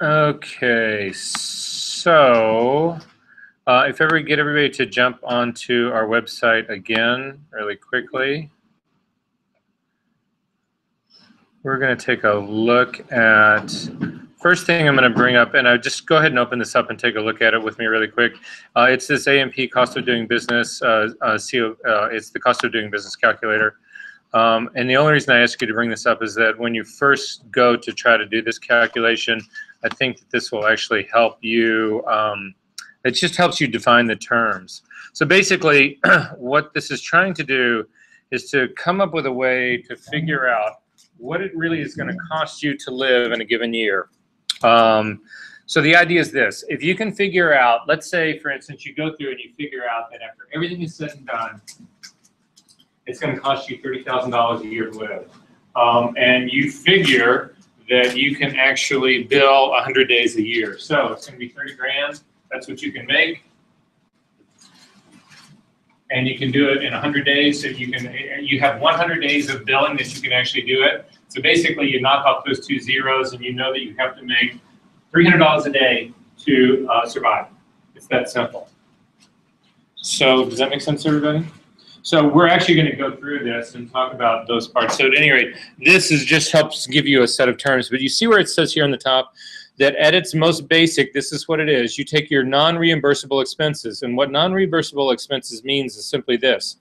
Okay, so uh, if ever get everybody to jump onto our website again really quickly. We're going to take a look at first thing I'm going to bring up, and I just go ahead and open this up and take a look at it with me really quick. Uh, it's this AMP cost of doing business. Uh, uh, CO, uh, it's the cost of doing business calculator. Um, and the only reason I ask you to bring this up is that when you first go to try to do this calculation, I think that this will actually help you. Um, it just helps you define the terms. So basically, what this is trying to do is to come up with a way to figure out what it really is going to cost you to live in a given year. Um, so the idea is this: if you can figure out, let's say, for instance, you go through and you figure out that after everything is said and done, it's going to cost you thirty thousand dollars a year to live, um, and you figure that you can actually bill hundred days a year. So it's going to be thirty grand. That's what you can make. And you can do it in 100 days. So you can, you have 100 days of billing that you can actually do it. So basically, you knock off those two zeros, and you know that you have to make $300 a day to uh, survive. It's that simple. So does that make sense, everybody? So we're actually going to go through this and talk about those parts. So at any rate, this is just helps give you a set of terms. But you see where it says here on the top that at its most basic, this is what it is. You take your non-reimbursable expenses, and what non-reimbursable expenses means is simply this.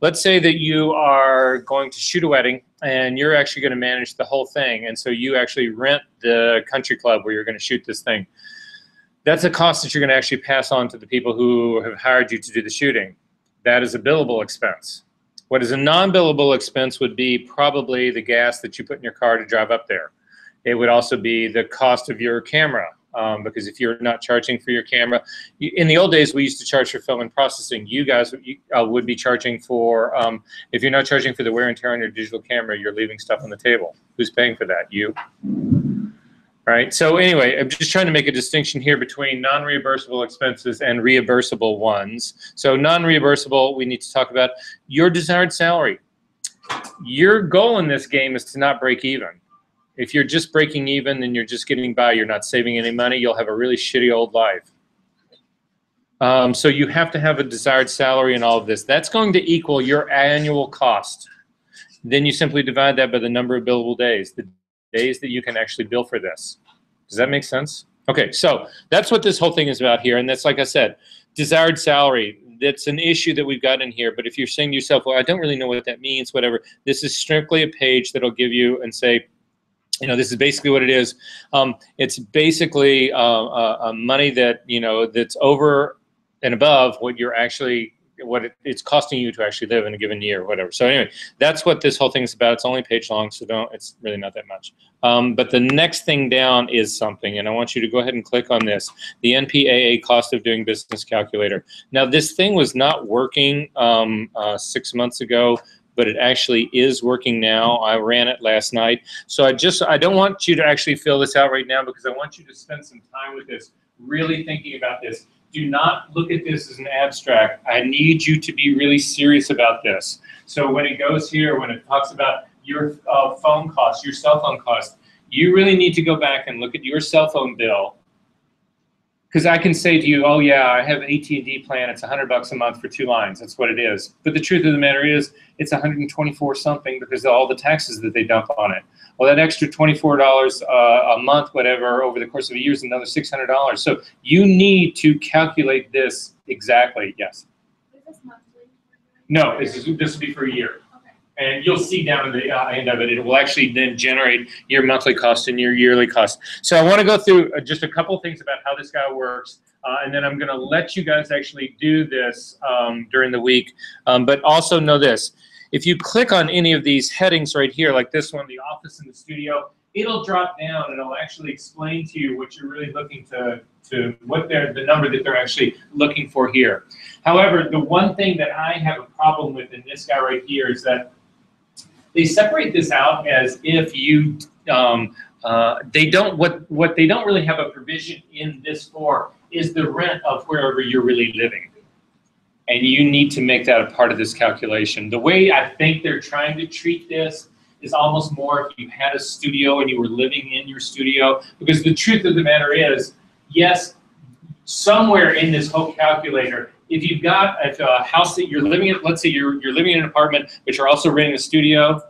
Let's say that you are going to shoot a wedding and you're actually going to manage the whole thing, and so you actually rent the country club where you're going to shoot this thing. That's a cost that you're going to actually pass on to the people who have hired you to do the shooting. That is a billable expense. What is a non-billable expense would be probably the gas that you put in your car to drive up there. It would also be the cost of your camera, um, because if you're not charging for your camera, in the old days we used to charge for film and processing. You guys uh, would be charging for, um, if you're not charging for the wear and tear on your digital camera, you're leaving stuff on the table. Who's paying for that? You. Right. So anyway, I'm just trying to make a distinction here between non-reimbursable expenses and reimbursable ones. So non-reimbursable, we need to talk about your desired salary. Your goal in this game is to not break even. If you're just breaking even and you're just getting by, you're not saving any money, you'll have a really shitty old life. Um, so you have to have a desired salary and all of this. That's going to equal your annual cost. Then you simply divide that by the number of billable days, the days that you can actually bill for this. Does that make sense? Okay, so that's what this whole thing is about here. And that's, like I said, desired salary. That's an issue that we've got in here. But if you're saying to yourself, well, I don't really know what that means, whatever, this is strictly a page that'll give you and say, you know, this is basically what it is. Um, it's basically uh, uh, money that you know that's over and above what you're actually what it, it's costing you to actually live in a given year or whatever. So anyway, that's what this whole thing is about. It's only page long, so don't. It's really not that much. Um, but the next thing down is something, and I want you to go ahead and click on this: the NPPA cost of doing business calculator. Now, this thing was not working um, uh, six months ago but it actually is working now. I ran it last night. So I just, I don't want you to actually fill this out right now because I want you to spend some time with this, really thinking about this. Do not look at this as an abstract. I need you to be really serious about this. So when it goes here, when it talks about your uh, phone cost, your cell phone cost, you really need to go back and look at your cell phone bill because I can say to you, oh yeah, I have an AT&T plan. It's 100 bucks a month for two lines. That's what it is. But the truth of the matter is, it's 124 something because of all the taxes that they dump on it. Well, that extra $24 uh, a month, whatever, over the course of a year is another $600. So you need to calculate this exactly. Yes. Is this monthly? No, this is this will be for a year. And you'll see down at the uh, end of it, it will actually then generate your monthly cost and your yearly cost. So I want to go through uh, just a couple things about how this guy works. Uh, and then I'm going to let you guys actually do this um, during the week. Um, but also know this. If you click on any of these headings right here, like this one, the office and the studio, it'll drop down and it'll actually explain to you what you're really looking to, to what they're, the number that they're actually looking for here. However, the one thing that I have a problem with in this guy right here is that they separate this out as if you um, uh, they don't what what they don't really have a provision in this for is the rent of wherever you're really living and you need to make that a part of this calculation the way i think they're trying to treat this is almost more if you had a studio and you were living in your studio. Because the truth of the matter is, yes, somewhere in this whole calculator, if you've got a house that you're living in, let's say you're, you're living in an apartment, but you're also renting a studio,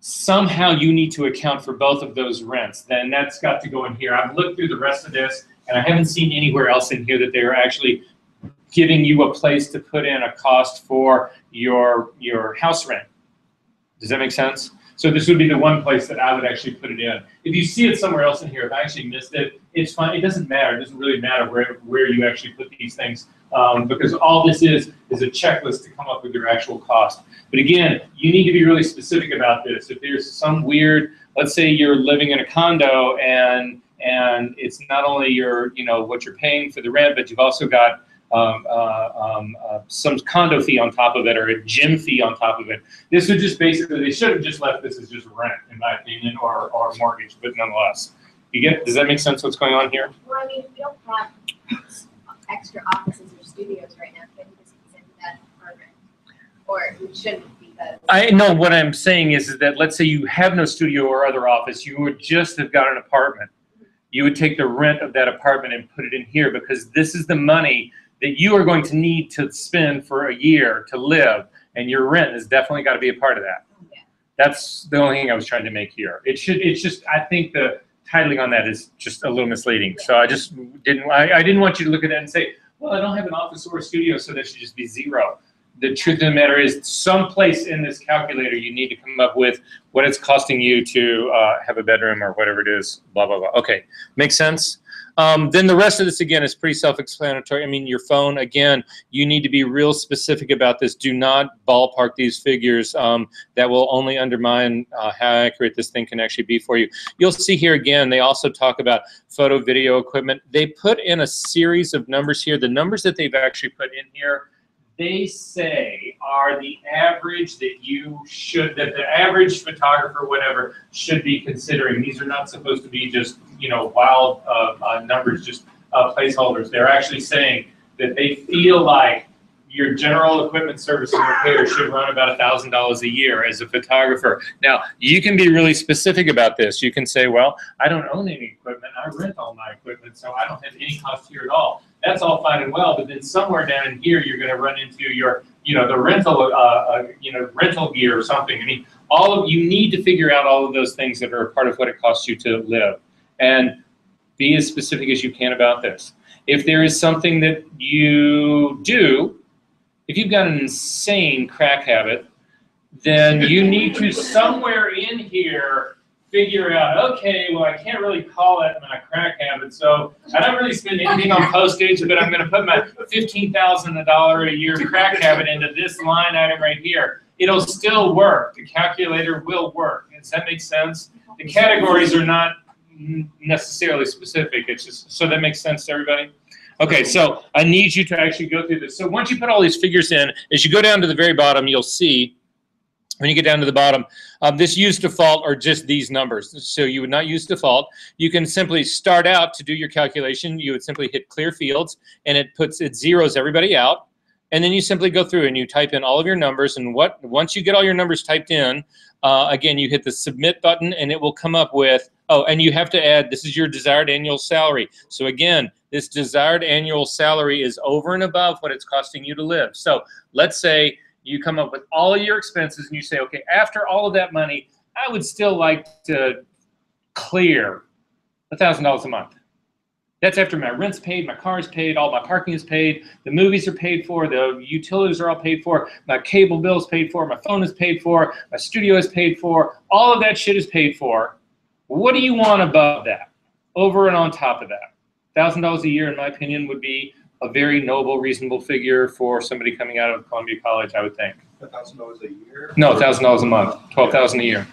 somehow you need to account for both of those rents. Then that's got to go in here. I've looked through the rest of this, and I haven't seen anywhere else in here that they are actually giving you a place to put in a cost for your your house rent. Does that make sense? So this would be the one place that I would actually put it in. If you see it somewhere else in here, if I actually missed it, it's fine. It doesn't matter. It doesn't really matter where, where you actually put these things um, because all this is is a checklist to come up with your actual cost. But again, you need to be really specific about this. If there's some weird, let's say you're living in a condo and and it's not only your you know what you're paying for the rent, but you've also got um, uh, um, uh, some condo fee on top of it or a gym fee on top of it. This would just basically, they should have just left this as just rent, in my opinion, or, or mortgage, but nonetheless. You get, does that make sense what's going on here? Well, I mean, we don't have extra offices or studios right now, can we just consider that apartment? Or we shouldn't because. I know what I'm saying is, is that let's say you have no studio or other office, you would just have got an apartment. You would take the rent of that apartment and put it in here because this is the money that you are going to need to spend for a year to live, and your rent has definitely got to be a part of that. Yeah. That's the only thing I was trying to make here. It should, it's just, I think the titling on that is just a little misleading. So I just didn't, I, I didn't want you to look at that and say, well, I don't have an office or a studio, so that should just be zero. The truth of the matter is, someplace in this calculator, you need to come up with what it's costing you to uh, have a bedroom or whatever it is, blah, blah, blah. Okay, makes sense? Um, then the rest of this, again, is pretty self-explanatory. I mean, your phone, again, you need to be real specific about this. Do not ballpark these figures. Um, that will only undermine uh, how accurate this thing can actually be for you. You'll see here, again, they also talk about photo, video equipment. They put in a series of numbers here. The numbers that they've actually put in here, they say are the average that you should, that the average photographer, whatever, should be considering. These are not supposed to be just, you know, wild uh, uh, numbers, just uh, placeholders. They're actually saying that they feel like your general equipment service and repair should run about thousand dollars a year as a photographer. Now, you can be really specific about this. You can say, well, I don't own any equipment. I rent all my equipment, so I don't have any cost here at all. That's all fine and well, but then somewhere down in here, you're going to run into your, you know, the rental, uh, uh, you know, rental gear or something. I mean, all of you need to figure out all of those things that are a part of what it costs you to live, and be as specific as you can about this. If there is something that you do, if you've got an insane crack habit, then you need to somewhere in here figure out, okay, well, I can't really call that my crack habit, so I don't really spend anything on postage, but I'm gonna put my $15,000 a year crack habit into this line item right here. It'll still work. The calculator will work. Does that make sense? The categories are not necessarily specific. It's just, so that makes sense to everybody? Okay, so I need you to actually go through this. So once you put all these figures in, as you go down to the very bottom, you'll see, when you get down to the bottom, um, this use default are just these numbers. So you would not use default. You can simply start out to do your calculation. You would simply hit clear fields, and it puts, it zeroes everybody out. And then you simply go through and you type in all of your numbers. And what once you get all your numbers typed in, uh, again, you hit the submit button, and it will come up with, oh, and you have to add, this is your desired annual salary. So again, this desired annual salary is over and above what it's costing you to live. So let's say you come up with all your expenses and you say, okay, after all of that money, I would still like to clear a $1,000 a month. That's after my rent's paid, my car's paid, all my parking is paid, the movies are paid for, the utilities are all paid for, my cable bill is paid for, my phone is paid for, my studio is paid for, all of that shit is paid for. What do you want above that? Over and on top of that? thousand dollars a year, in my opinion, would be a very noble, reasonable figure for somebody coming out of Columbia College. I would think. A thousand dollars a year? No, thousand dollars a month, twelve thousand a year.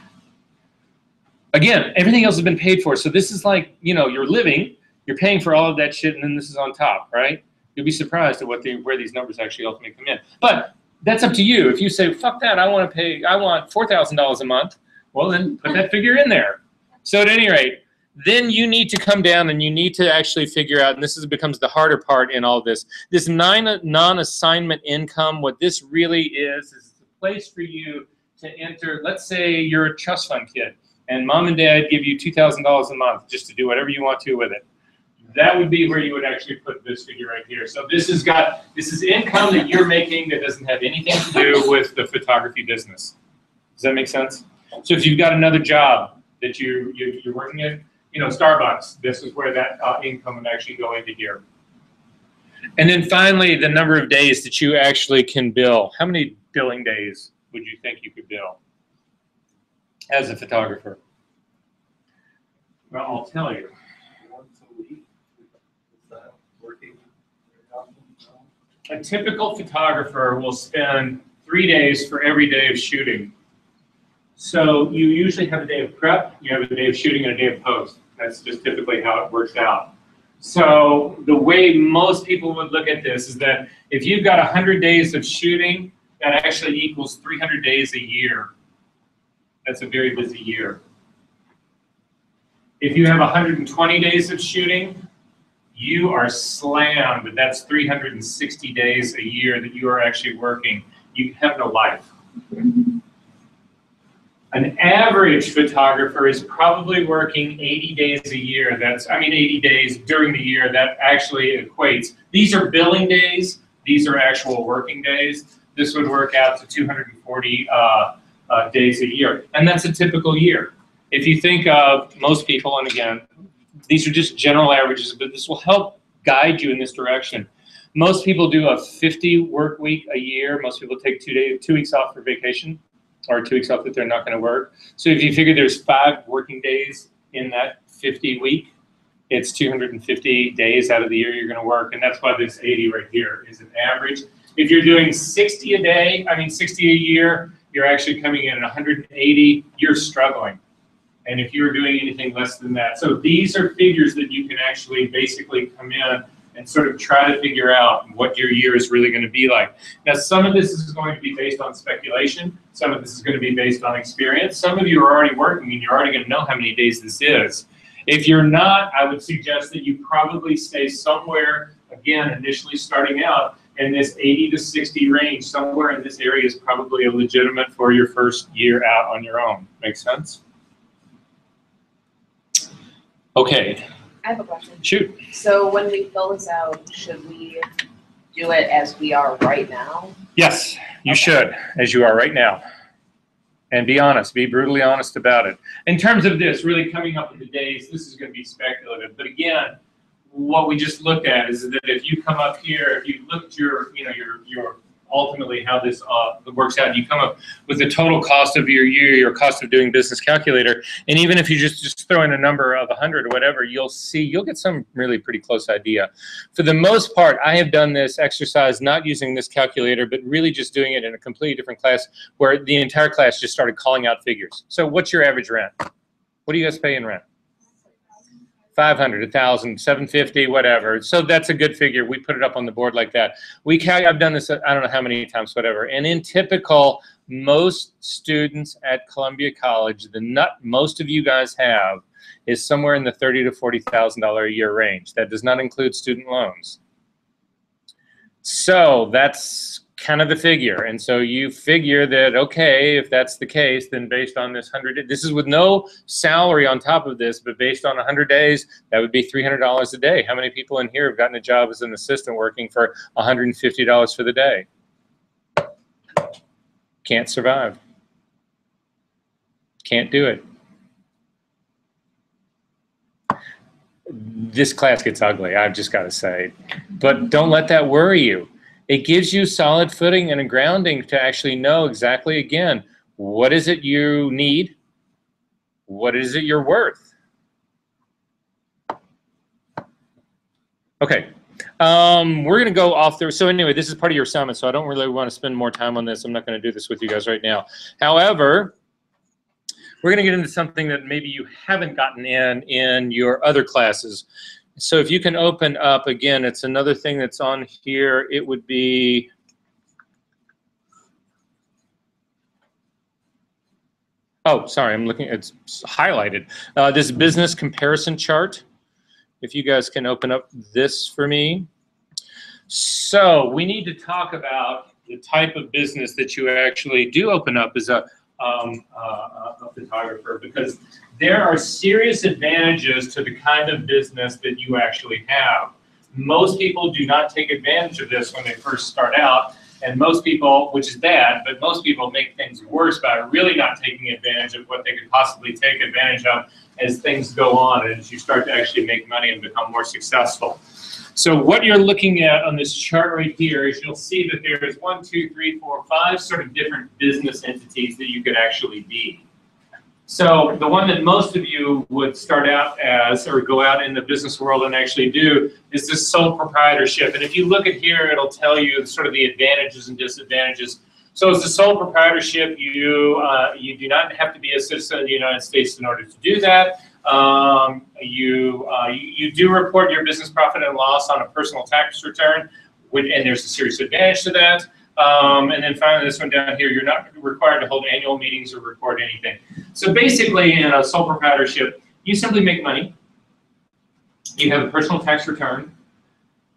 Again, everything else has been paid for, so this is like you know you're living, you're paying for all of that shit, and then this is on top, right? You'll be surprised at what the where these numbers actually ultimately come in. But that's up to you. If you say fuck that, I want to pay, I want four thousand dollars a month. Well, then put that figure in there. So at any rate, then you need to come down and you need to actually figure out, and this is, becomes the harder part in all this, this non-assignment income, what this really is, is the place for you to enter, let's say you're a trust fund kid and mom and dad give you $2,000 a month just to do whatever you want to with it. That would be where you would actually put this figure right here. So this has got, this is income that you're making that doesn't have anything to do with the photography business. Does that make sense? So if you've got another job that you, you, you're working in, you know, Starbucks, this is where that uh, income would actually go into here. And then finally, the number of days that you actually can bill. How many billing days would you think you could bill as a photographer? Well, I'll tell you. once a week. Is that working very often? No? A typical photographer will spend three days for every day of shooting. So you usually have a day of prep, you have a day of shooting, and a day of post. That's just typically how it works out. So the way most people would look at this is that if you've got 100 days of shooting, that actually equals 300 days a year. That's a very busy year. If you have 120 days of shooting, you are slammed. That's 360 days a year that you are actually working. You have no life. An average photographer is probably working 80 days a year. That's, I mean, 80 days during the year. That actually equates. These are billing days. These are actual working days. This would work out to 240 uh, uh, days a year. And that's a typical year. If you think of most people, and again, these are just general averages, but this will help guide you in this direction. Most people do a 50 work week a year. Most people take two days, two weeks off for vacation, or two weeks off that they're not going to work. So if you figure there's five working days in that 50 week, it's 250 days out of the year you're going to work, and that's why this 80 right here is an average. If you're doing 60 a day, I mean 60 a year, you're actually coming in at 180. You're struggling and if you're doing anything less than that. So these are figures that you can actually basically come in and sort of try to figure out what your year is really going to be like. Now, some of this is going to be based on speculation. Some of this is going to be based on experience. Some of you are already working and you're already going to know how many days this is. If you're not, I would suggest that you probably stay somewhere, again, initially starting out, in this 80 to 60 range. Somewhere in this area is probably a legitimate for your first year out on your own. Make sense? Okay, I have a question. shoot. So when we fill this out, should we do it as we are right now? Yes, you Okay. should, as you are right now. And be honest, be brutally honest about it. In terms of this, really coming up with the days, this is going to be speculative. But again, what we just looked at is that if you come up here, if you look at your, you know, your, your ultimately how this uh, works out, you come up with the total cost of your year, your cost of doing business calculator, and even if you just just throw in a number of 100 or whatever, you'll see you'll get some really pretty close idea. For the most part, I have done this exercise not using this calculator, but really just doing it in a completely different class where the entire class just started calling out figures. So what's your average rent? What do you guys pay in rent? 500, 1,000, 750, whatever. So that's a good figure. We put it up on the board like that. We I've done this, I don't know how many times, whatever. And in typical, most students at Columbia College, the nut most of you guys have is somewhere in the thirty to forty thousand dollar a year range. That does not include student loans. So that's kind of the figure. And so you figure that, okay, if that's the case, then based on this hundred, this is with no salary on top of this, but based on hundred days, that would be three hundred dollars a day. How many people in here have gotten a job as an assistant working for hundred and fifty dollars for the day? Can't survive. Can't do it. This class gets ugly, I've just got to say. But don't let that worry you. It gives you solid footing and a grounding to actually know exactly, again, what is it you need? What is it you're worth? Okay, um, we're going to go off there. So anyway, this is part of your assignment, so I don't really want to spend more time on this. I'm not going to do this with you guys right now. However, we're going to get into something that maybe you haven't gotten in in your other classes. So if you can open up again, it's another thing that's on here. It would be Oh, sorry, I'm looking, it's highlighted. Uh, this business comparison chart. If you guys can open up this for me. So we need to talk about the type of business that you actually do open up as a, um, uh, a photographer because there are serious advantages to the kind of business that you actually have. Most people do not take advantage of this when they first start out, and most people, which is bad, but most people make things worse by really not taking advantage of what they could possibly take advantage of as things go on and as you start to actually make money and become more successful. So what you're looking at on this chart right here is you'll see that there is one, two, three, four, five sort of different business entities that you could actually be. So the one that most of you would start out as or go out in the business world and actually do is this sole proprietorship. And if you look at here, it'll tell you sort of the advantages and disadvantages. So as a sole proprietorship, you uh, you do not have to be a citizen of the United States in order to do that. Um, you, uh, you you do report your business profit and loss on a personal tax return, and there's a serious advantage to that. Um, and then finally, this one down here, you're not required to hold annual meetings or record anything. So basically, in a sole proprietorship, you simply make money. You have a personal tax return.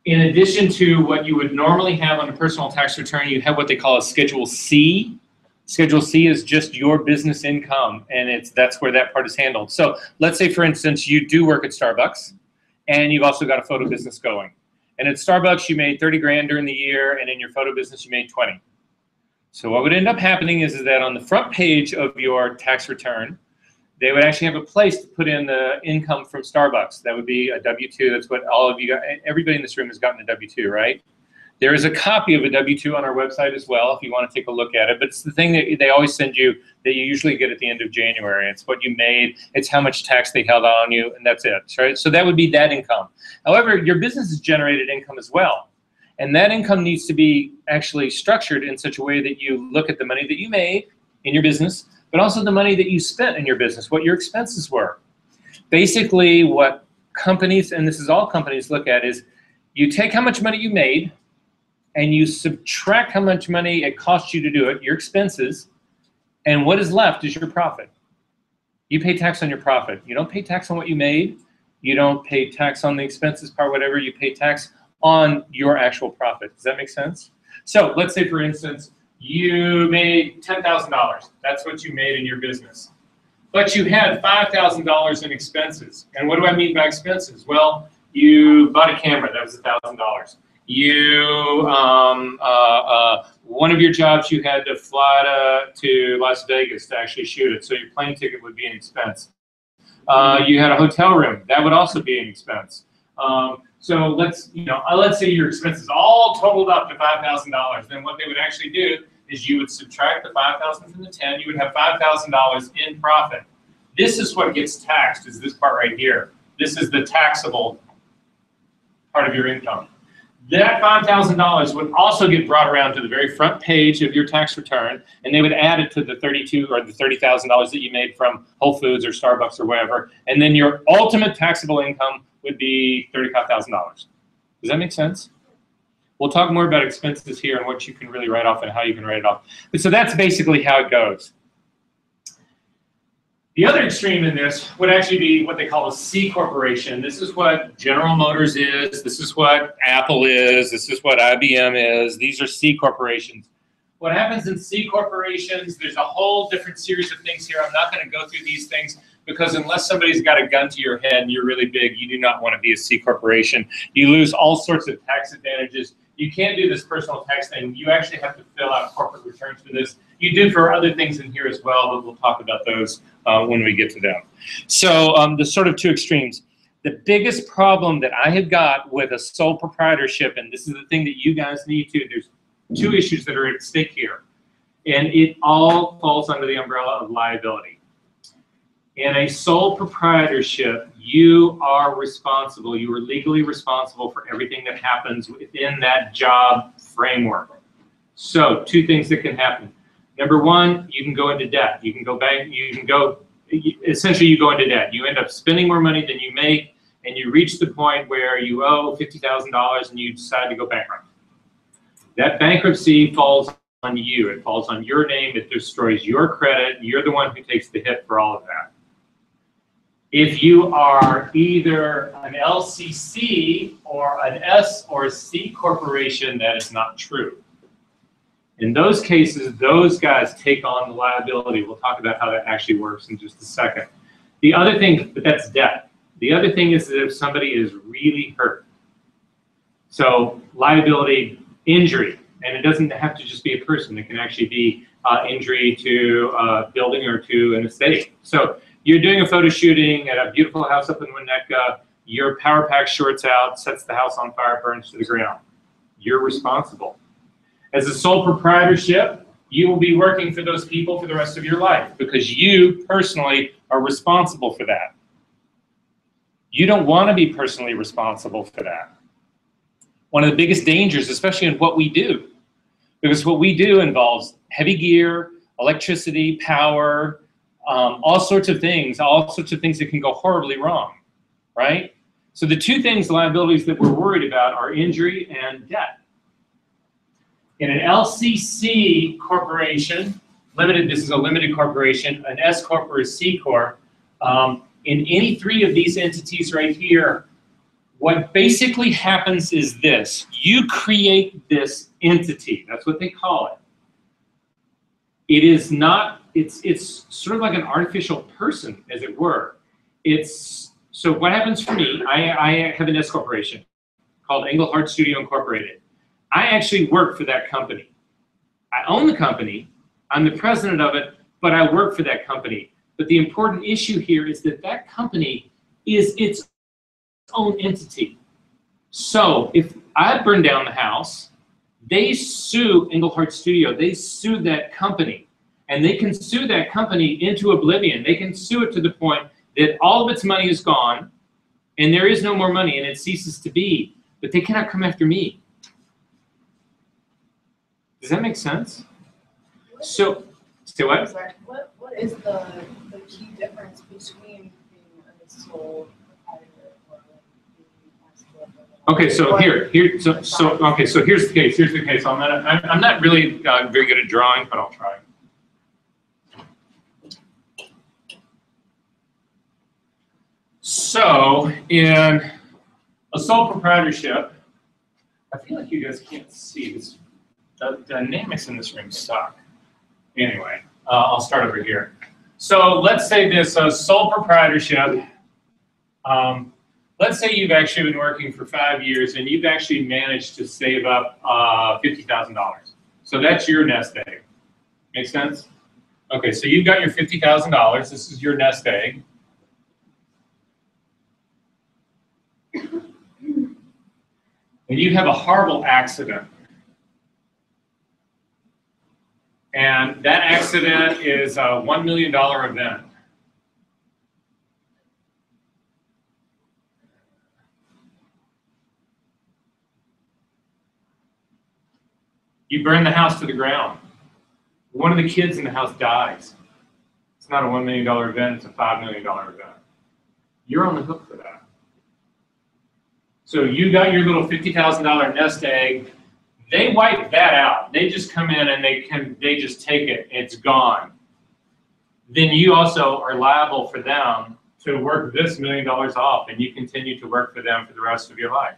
In addition to what you would normally have on a personal tax return, you have what they call a Schedule C. Schedule C is just your business income, and it's that's where that part is handled. So let's say, for instance, you do work at Starbucks, and you've also got a photo business going. And at Starbucks, you made 30 grand during the year, and in your photo business, you made 20. So what would end up happening is, is that on the front page of your tax return, they would actually have a place to put in the income from Starbucks. That would be a W-2. That's what all of you got. Everybody in this room has gotten a W-2, right? There is a copy of a W-2 on our website as well if you want to take a look at it. But it's the thing that they always send you that you usually get at the end of January. It's what you made, it's how much tax they held on you, and that's it. Right? So that would be that income. However, your business has generated income as well. And that income needs to be actually structured in such a way that you look at the money that you made in your business, but also the money that you spent in your business, what your expenses were. Basically, what companies, and this is all companies look at, is you take how much money you made and you subtract how much money it costs you to do it, your expenses, and what is left is your profit. You pay tax on your profit. You don't pay tax on what you made. You don't pay tax on the expenses part, whatever. You pay tax on your actual profit. Does that make sense? So let's say, for instance, you made $10,000. That's what you made in your business. But you had $5,000 in expenses. And what do I mean by expenses? Well, you bought a camera. That was $1,000. You, um, uh, uh, one of your jobs, you had to fly to, to Las Vegas to actually shoot it. So your plane ticket would be an expense. Uh, you had a hotel room. That would also be an expense. Um, so let's, you know, uh, let's say your expenses all totaled up to five thousand dollars. Then what they would actually do is you would subtract the five thousand from the ten. You would have five thousand dollars in profit. This is what gets taxed. Is this part right here? This is the taxable part of your income. That five thousand dollars would also get brought around to the very front page of your tax return, and they would add it to the thirty-two or the thirty thousand dollars that you made from Whole Foods or Starbucks or whatever, and then your ultimate taxable income would be thirty-five thousand dollars. Does that make sense? We'll talk more about expenses here and what you can really write off and how you can write it off. But so that's basically how it goes. The other extreme in this would actually be what they call a C corporation. This is what General Motors is. This is what Apple is. This is what IBM is. These are C corporations. What happens in C corporations, there's a whole different series of things here. I'm not going to go through these things because unless somebody's got a gun to your head and you're really big, you do not want to be a C corporation. You lose all sorts of tax advantages. You can't do this personal tax thing. You actually have to fill out corporate returns for this. You do for other things in here as well, but we'll talk about those uh, when we get to them. So um, the sort of two extremes. The biggest problem that I have got with a sole proprietorship, and this is the thing that you guys need to, there's two issues that are at stake here. And it all falls under the umbrella of liability. In a sole proprietorship, you are responsible, you are legally responsible for everything that happens within that job framework. So, two things that can happen. Number one, you can go into debt. You can go bank, you can go, essentially, you go into debt. You end up spending more money than you make, and you reach the point where you owe $50,000 and you decide to go bankrupt. That bankruptcy falls on you. It falls on your name. It destroys your credit. You're the one who takes the hit for all of that. If you are either an LCC or an S or a C corporation, that is not true. In those cases, those guys take on the liability. We'll talk about how that actually works in just a second. The other thing, but that's debt. The other thing is that if somebody is really hurt, so liability, injury, and it doesn't have to just be a person. It can actually be uh, injury to a building or to an estate. So you're doing a photo shooting at a beautiful house up in Winnetka. Your power pack shorts out, sets the house on fire, burns to the ground. You're responsible. As a sole proprietorship, you will be working for those people for the rest of your life because you personally are responsible for that. You don't want to be personally responsible for that. One of the biggest dangers, especially in what we do, because what we do involves heavy gear, electricity, power, um, all sorts of things, all sorts of things that can go horribly wrong, right? So the two things, liabilities that we're worried about are injury and debt. In an LCC corporation, limited, this is a limited corporation, an S corp or a C corp, um, in any three of these entities right here, what basically happens is this: you create this entity. That's what they call it. It is not. It's it's sort of like an artificial person, as it were. It's so. What happens for me? I, I have an S corporation called Engelhard Studio Incorporated. I actually work for that company. I own the company. I'm the president of it, but I work for that company. But the important issue here is that that company is its own entity. So if I burn down the house, they sue Engelhard Studio. They sue that company. And they can sue that company into oblivion. They can sue it to the point that all of its money is gone and there is no more money and it ceases to be. But they cannot come after me. Does that make sense? So, say what? Sorry, what, what is the, the key difference between being a sole proprietor or being a S Okay, so here, here, so, so, okay, so here's the case, here's the case, I'm not, I'm, I'm not really, uh, very good at drawing, but I'll try. So, in a sole proprietorship, I feel like you guys can't see this, the dynamics in this room suck. Anyway, uh, I'll start over here. So let's say this, uh, sole proprietorship, um, let's say you've actually been working for five years and you've actually managed to save up uh, $50,000. So that's your nest egg. Make sense? Okay, so you've got your $50,000. This is your nest egg. And you have a horrible accident. And that accident is a $1 million event. You burn the house to the ground. One of the kids in the house dies. It's not a $1 million event, it's a $5 million event. You're on the hook for that. So you got your little $50,000 nest egg. They wipe that out. They just come in and they can, they just take it. It's gone. Then you also are liable for them to work this million dollars off and you continue to work for them for the rest of your life.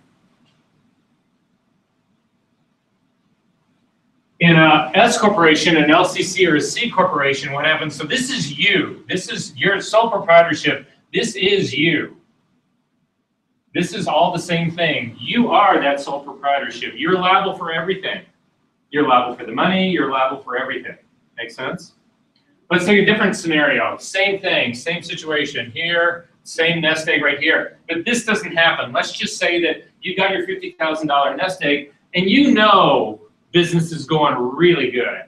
in a S corporation, an LCC, or a C corporation, what happens? So this is you. This is your sole proprietorship. This is you. This is all the same thing. You are that sole proprietorship. You're liable for everything. You're liable for the money. You're liable for everything. Make sense? Let's take a different scenario. Same thing, same situation here, same nest egg right here. But this doesn't happen. Let's just say that you got your $50,000 nest egg and you know business is going really good.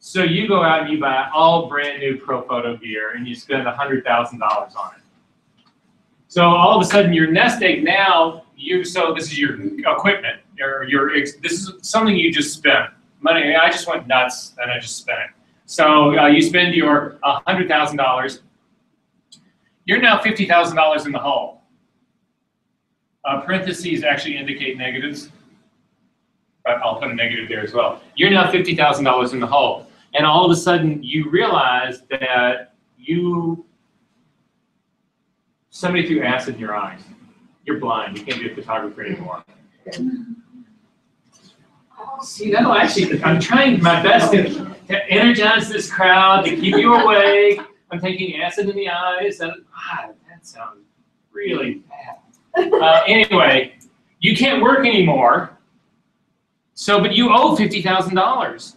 So you go out and you buy all brand new pro photo gear and you spend $100,000 on it. So all of a sudden your nest egg now, you so this is your equipment, your, your this is something you just spent. Money, I just went nuts and I just spent it. So uh, you spend your $100,000, you're now $50,000 in the hole. Uh, parentheses actually indicate negatives but I'll put a negative there as well. You're now $50,000 in the hole. And all of a sudden you realize that you, somebody threw acid in your eyes. You're blind, you can't be a photographer anymore. See, that'll actually, I'm trying my best to, to energize this crowd, to keep you awake. I'm taking acid in the eyes, and, ah, that sounds really bad. Uh, anyway, you can't work anymore. So, but you owe fifty thousand dollars.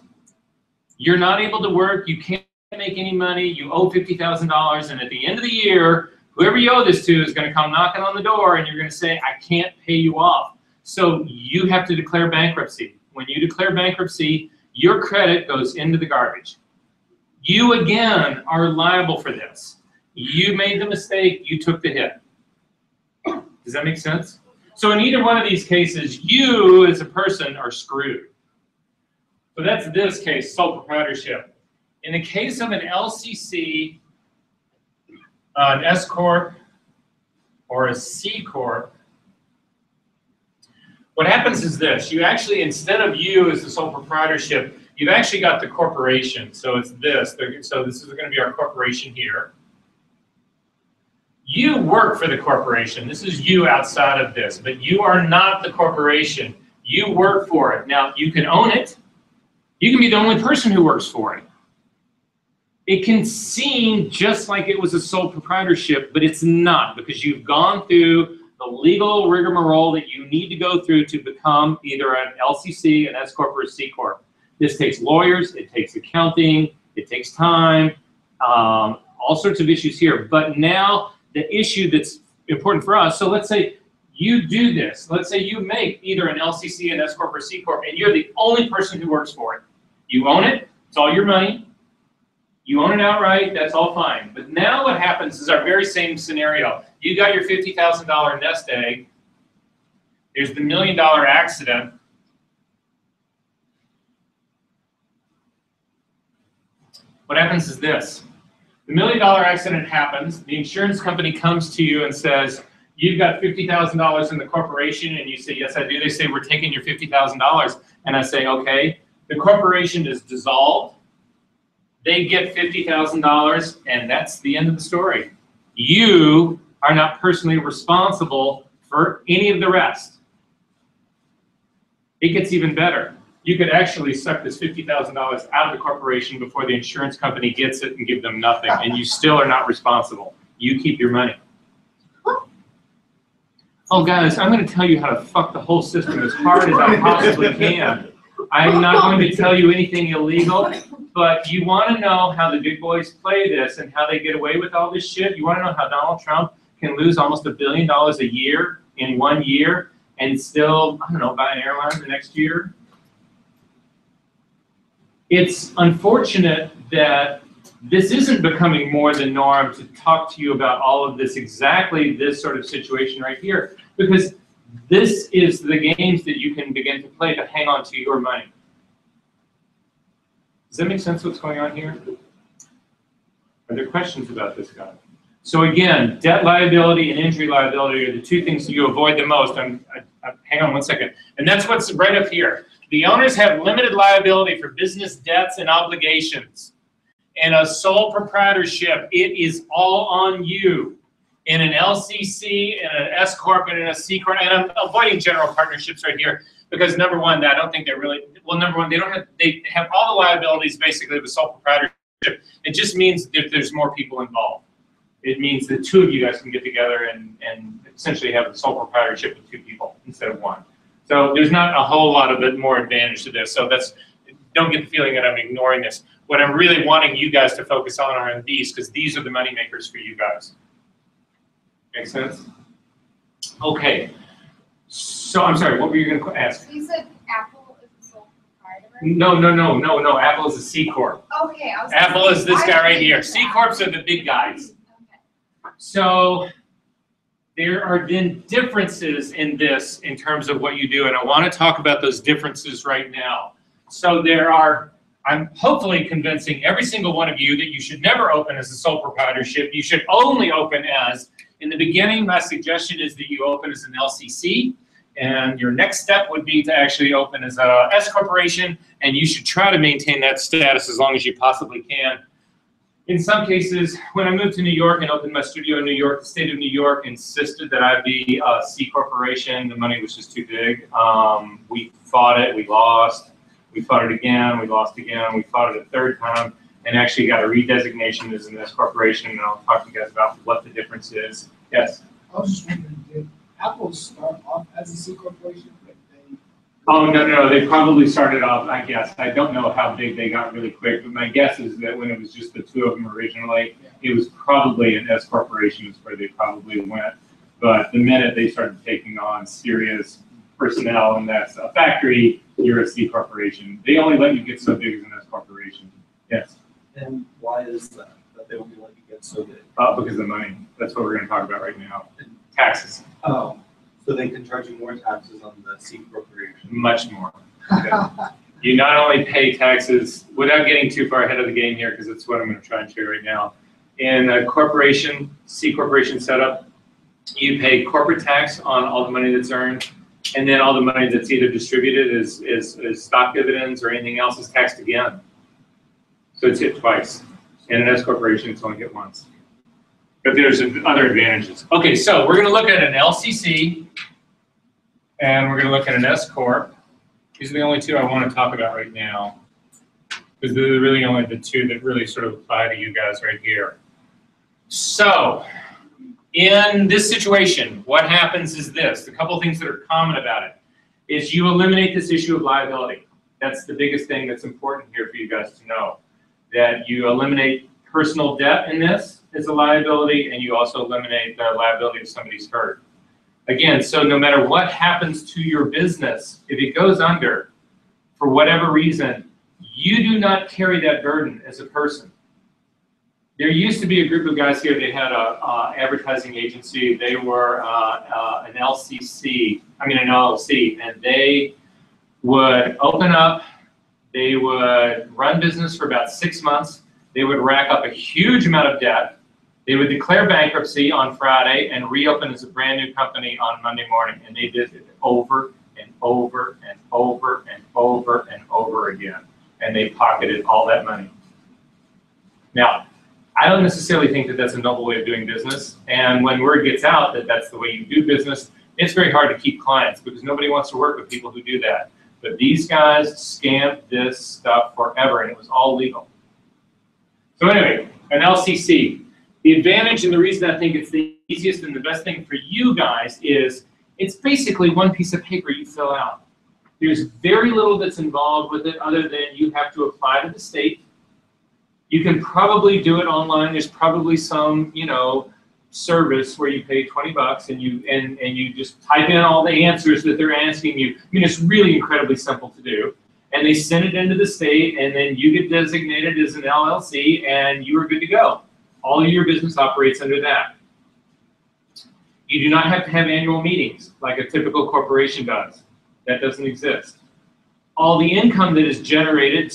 You're not able to work, you can't make any money, you owe fifty thousand dollars, and at the end of the year, whoever you owe this to is gonna come knocking on the door and you're gonna say, I can't pay you off. So you have to declare bankruptcy. When you declare bankruptcy, your credit goes into the garbage. You again are liable for this. You made the mistake, you took the hit. Does that make sense? So in either one of these cases, you as a person are screwed. So that's this case, sole proprietorship. In the case of an LCC, an S corp, or a C corp, what happens is this: you actually, instead of you as the sole proprietorship, you've actually got the corporation. So it's this. So this is going to be our corporation here. You work for the corporation. This is you outside of this, but you are not the corporation. You work for it. Now, you can own it. You can be the only person who works for it. It can seem just like it was a sole proprietorship, but it's not because you've gone through the legal rigmarole that you need to go through to become either an LCC, an S Corp, or a C Corp. This takes lawyers, it takes accounting, it takes time, um, all sorts of issues here. But now the issue that's important for us, so let's say you do this. Let's say you make either an LCC, an S Corp, or C Corp, and you're the only person who works for it. You own it, it's all your money, you own it outright, that's all fine. But now what happens is our very same scenario. You got your $50,000 nest egg. There's the million dollar accident. What happens is this. The million dollar accident happens. The insurance company comes to you and says, you've got $50,000 in the corporation. And you say, yes, I do. They say, we're taking your $50,000. And I say, okay. The corporation is dissolved they get $50,000 and that's the end of the story. You are not personally responsible for any of the rest. It gets even better. You could actually suck this $50,000 out of the corporation before the insurance company gets it and give them nothing, and you still are not responsible. You keep your money. Oh, guys, I'm going to tell you how to fuck the whole system as hard as I possibly can. I'm not going to tell you anything illegal. But you want to know how the big boys play this and how they get away with all this shit. You want to know how Donald Trump can lose almost a billion dollars a year in one year and still, I don't know, buy an airline the next year? It's unfortunate that this isn't becoming more the norm to talk to you about all of this, exactly this sort of situation right here, because this is the games that you can begin to play to hang on to your money. Does that make sense what's going on here? Are there questions about this guy? So again, debt liability and injury liability are the two things that you avoid the most. I'm, I, I, hang on one second. And that's what's right up here. The owners have limited liability for business debts and obligations. In a sole proprietorship, it is all on you. In an LCC, in an S corp, and in a C corp, and I'm avoiding general partnerships right here because number one, I don't think they're really well. Number one, they don't have they have all the liabilities basically of a sole proprietorship. It just means that there's more people involved. It means that two of you guys can get together and and essentially have a sole proprietorship with two people instead of one. So there's not a whole lot of it more advantage to this. So that's don't get the feeling that I'm ignoring this. What I'm really wanting you guys to focus on are these because these are the money makers for you guys. Make sense? Okay. So I'm sorry, what were you going to ask? You said Apple is the sole proprietor? No, no, no, no, no. Apple is a C corp. Okay, I was. Apple is this guy right here. C corps are the big guys. Okay. So there are then differences in this in terms of what you do, and I want to talk about those differences right now. So there are. I'm hopefully convincing every single one of you that you should never open as a sole proprietorship. You should only open as, in the beginning, my suggestion is that you open as an LCC. And your next step would be to actually open as a S corporation, and you should try to maintain that status as long as you possibly can. In some cases, when I moved to New York and opened my studio in New York, the state of New York insisted that I be a C corporation. The money was just too big. Um, we fought it, we lost. We fought it again, we lost again, we fought it a third time, and actually got a redesignation as an S corporation. And I'll talk to you guys about what the difference is. Yes. I was just wondering, did Apple start off as a C corporation? Oh, no, no, no, they probably started off, I guess, I don't know how big they got really quick, but my guess is that when it was just the two of them originally, it was probably an S corporation is where they probably went. But the minute they started taking on serious personnel and that's a factory, you're a C corporation. They only let you get so big as an S corporation. Yes, And why is that, that they only let you get so big? uh, because of money. That's what we're gonna talk about right now. Taxes, Oh, so they can charge you more taxes on the C corporation. much more. you not only pay taxes without getting too far ahead of the game here, because that's what I'm going to try and share right now. In a corporation, C corporation setup, you pay corporate tax on all the money that's earned, and then all the money that's either distributed is, is, is stock dividends or anything else is taxed again. So it's hit twice. In an S corporation, it's only hit once. But there's other advantages. Okay, so we're going to look at an LCC, and we're going to look at an S corp. These are the only two I want to talk about right now. Because they're really only the two that really sort of apply to you guys right here. So, in this situation, what happens is this, the couple things that are common about it, is you eliminate this issue of liability. That's the biggest thing that's important here for you guys to know. That you eliminate personal debt in this as a liability, and you also eliminate the liability if somebody's hurt. Again, so no matter what happens to your business, if it goes under, for whatever reason, you do not carry that burden as a person. There used to be a group of guys here, they had a, uh, advertising agency, they were, uh, uh, an LCC, I mean, an LLC, and they would open up, they would run business for about six months, they would rack up a huge amount of debt, they would declare bankruptcy on Friday and reopen as a brand new company on Monday morning, and they did it over and over and over and over and over again, and they pocketed all that money. Now, I don't necessarily think that that's a noble way of doing business, and when word gets out that that's the way you do business, it's very hard to keep clients because nobody wants to work with people who do that. But these guys scammed this stuff forever, and it was all legal. So anyway, an LCC. The advantage and the reason I think it's the easiest and the best thing for you guys is it's basically one piece of paper you fill out. There's very little that's involved with it other than you have to apply to the state. You can probably do it online. There's probably some, you know, service where you pay 20 bucks and you and, and you just type in all the answers that they're asking you. I mean, it's really incredibly simple to do. And they send it into the state and then you get designated as an LLC and you are good to go. All of your business operates under that. You do not have to have annual meetings like a typical corporation does. That doesn't exist. All the income that is generated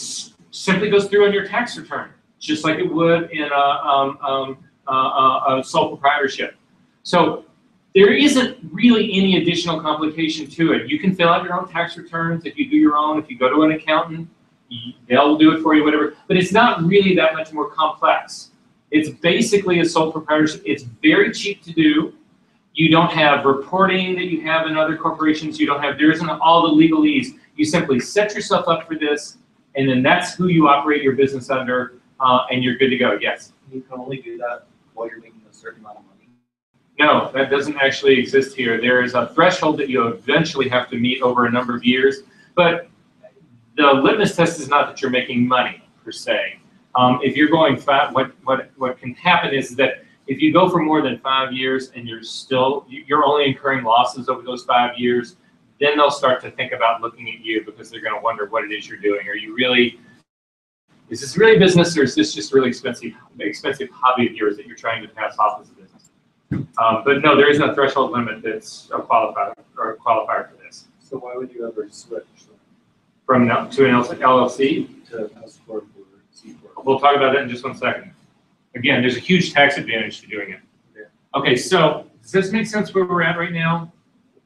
simply goes through on your tax return, just like it would in a, um, um, uh, uh, sole proprietorship. So there isn't really any additional complication to it. You can fill out your own tax returns if you do your own. If you go to an accountant, they'll do it for you, whatever. But it's not really that much more complex. It's basically a sole proprietorship. It's very cheap to do. You don't have reporting that you have in other corporations. You don't have, there isn't all the legalese. You simply set yourself up for this, and then that's who you operate your business under, uh, and you're good to go. Yes. You can only do that making a certain amount of money. No, that doesn't actually exist here. There is a threshold that you eventually have to meet over a number of years, but the litmus test is not that you're making money per se. Um, if you're going fat, what, what, what can happen is that if you go for more than five years and you're still, you're only incurring losses over those five years, then they'll start to think about looking at you because they're gonna wonder what it is you're doing. Are you really, is this really business or is this just really expensive, expensive hobby of yours that you're trying to pass off as a business? Um, but no, there is no threshold limit that's a qualifier or a qualifier for this. So why would you ever switch From now to an LLC, to S corp or C corp? we'll talk about that in just one second. Again, there's a huge tax advantage to doing it. Okay, so does this make sense where we're at right now?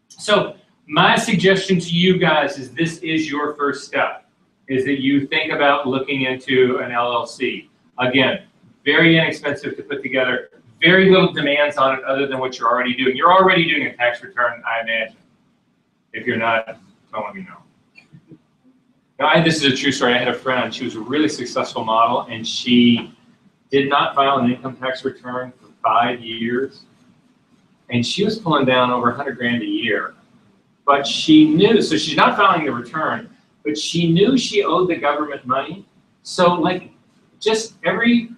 So my suggestion to you guys is this is your first step, is that you think about looking into an LLC. Again, very inexpensive to put together, very little demands on it other than what you're already doing. You're already doing a tax return, I imagine. If you're not, don't let me know. Now, I, this is a true story. I had a friend, she was a really successful model, and she did not file an income tax return for five years. And she was pulling down over a hundred grand a year. But she knew, so she's not filing the return, but she knew she owed the government money. So like, just every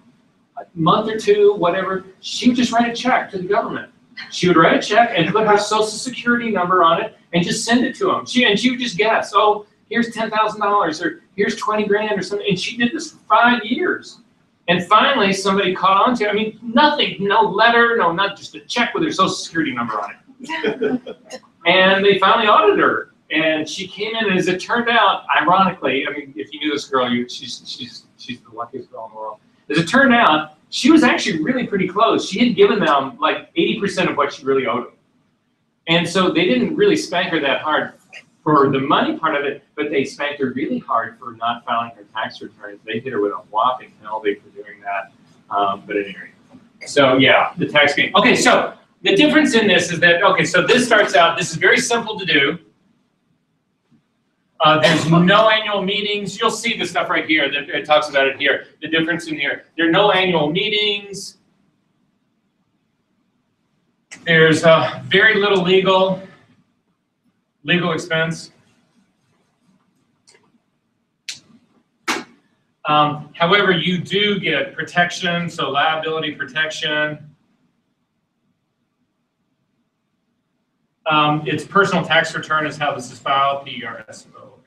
month or two, whatever, she would just write a check to the government. She would write a check and put her social security number on it and just send it to them. She, and she would just guess, oh, here's ten thousand dollars or here's twenty grand or something. And she did this for five years. And finally, somebody caught on to it. I mean, nothing, no letter, no, not just a check with her social security number on it. And they finally audited her. And she came in, as it turned out, ironically, I mean, if you knew this girl, you, she's, she's, she's the luckiest girl in the world. As it turned out, she was actually really pretty close. She had given them like 80% of what she really owed them. And so they didn't really spank her that hard for the money part of it, but they spanked her really hard for not filing her tax returns. They hit her with a whopping penalty for doing that. Um, but anyway, so yeah, the tax game. Okay, so the difference in this is that, okay, so this starts out, this is very simple to do. Uh, there's no annual meetings. You'll see the stuff right here that it talks about it here. The difference in here. There are no annual meetings. There's uh, very little legal legal expense. Um, however, you do get protection, so liability protection. Um, it's personal tax return is how this is filed, P-E-R-S-O-N-A-L.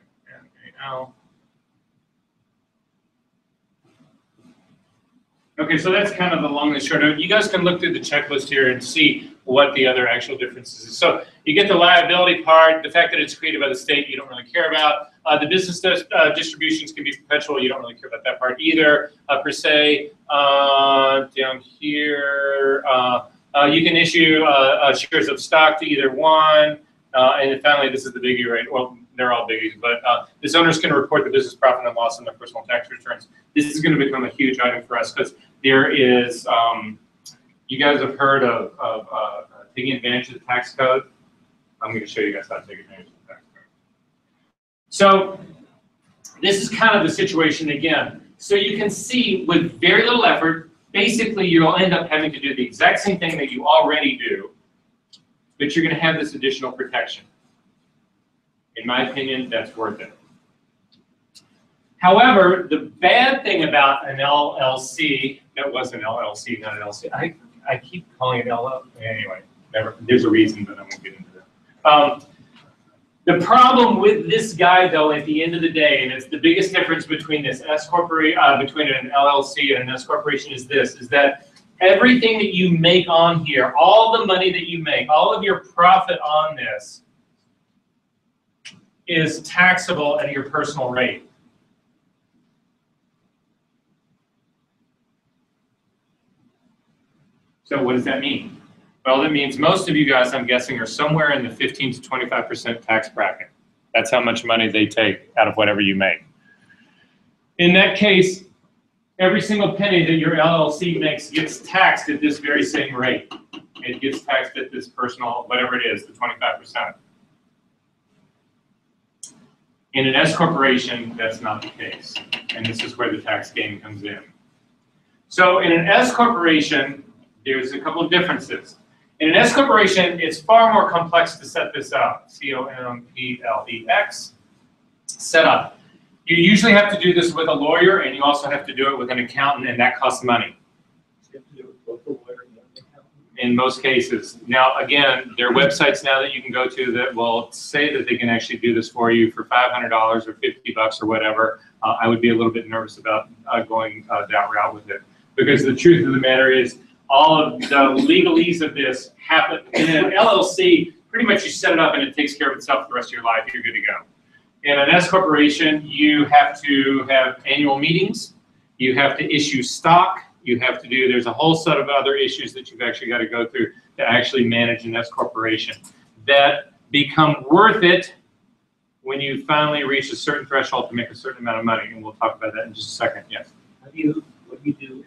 Okay, so that's kind of the long and short of. You guys can look through the checklist here and see what the other actual differences is. So you get the liability part, the fact that it's created by the state, you don't really care about. Uh, the business uh, distributions can be perpetual, you don't really care about that part either, uh, per se. Uh, down here, uh, you can issue uh, uh, shares of stock to either one. Uh, and finally, this is the biggie, right? Well, they're all biggies, but uh, this owners can report the business profit and loss on their personal tax returns. This is going to become a huge item for us because there is, um, you guys have heard of, of taking advantage of the tax code. I'm going to show you guys how to take advantage of the tax code. So this is kind of the situation again. So you can see with very little effort, basically you'll end up having to do the exact same thing that you already do, but you're going to have this additional protection. In my opinion, that's worth it. However, the bad thing about an LLC, that was an LLC, not an LLC. I, I keep calling it LL, anyway, never, there's a reason, but I won't get into that. Um, the problem with this guy, though, at the end of the day, and it's the biggest difference between this S corporation, uh, between an LLC and an S corporation, is this: is that everything that you make on here, all the money that you make, all of your profit on this, is taxable at your personal rate. So what does that mean? Well, that means most of you guys, I'm guessing, are somewhere in the 15 to 25% tax bracket. That's how much money they take out of whatever you make. In that case, every single penny that your LLC makes gets taxed at this very same rate. It gets taxed at this personal, whatever it is, the 25%. In an S corporation, that's not the case. And this is where the tax game comes in. So in an S corporation, there's a couple of differences. In an S corporation, it's far more complex to set this up. C-O-M-P-L-E-X, set up. You usually have to do this with a lawyer, and you also have to do it with an accountant, and that costs money in most cases. Now, again, there are websites now that you can go to that will say that they can actually do this for you for $500 or 50 bucks or whatever. Uh, I would be a little bit nervous about uh, going uh, that route with it. Because the truth of the matter is, all of the legalese of this happen in an LLC. Pretty much, you set it up and it takes care of itself for the rest of your life. You're good to go. In an S corporation, you have to have annual meetings. You have to issue stock. You have to do. There's a whole set of other issues that you've actually got to go through to actually manage an S corporation that become worth it when you finally reach a certain threshold to make a certain amount of money. And we'll talk about that in just a second. Yes. How do you, what do you do?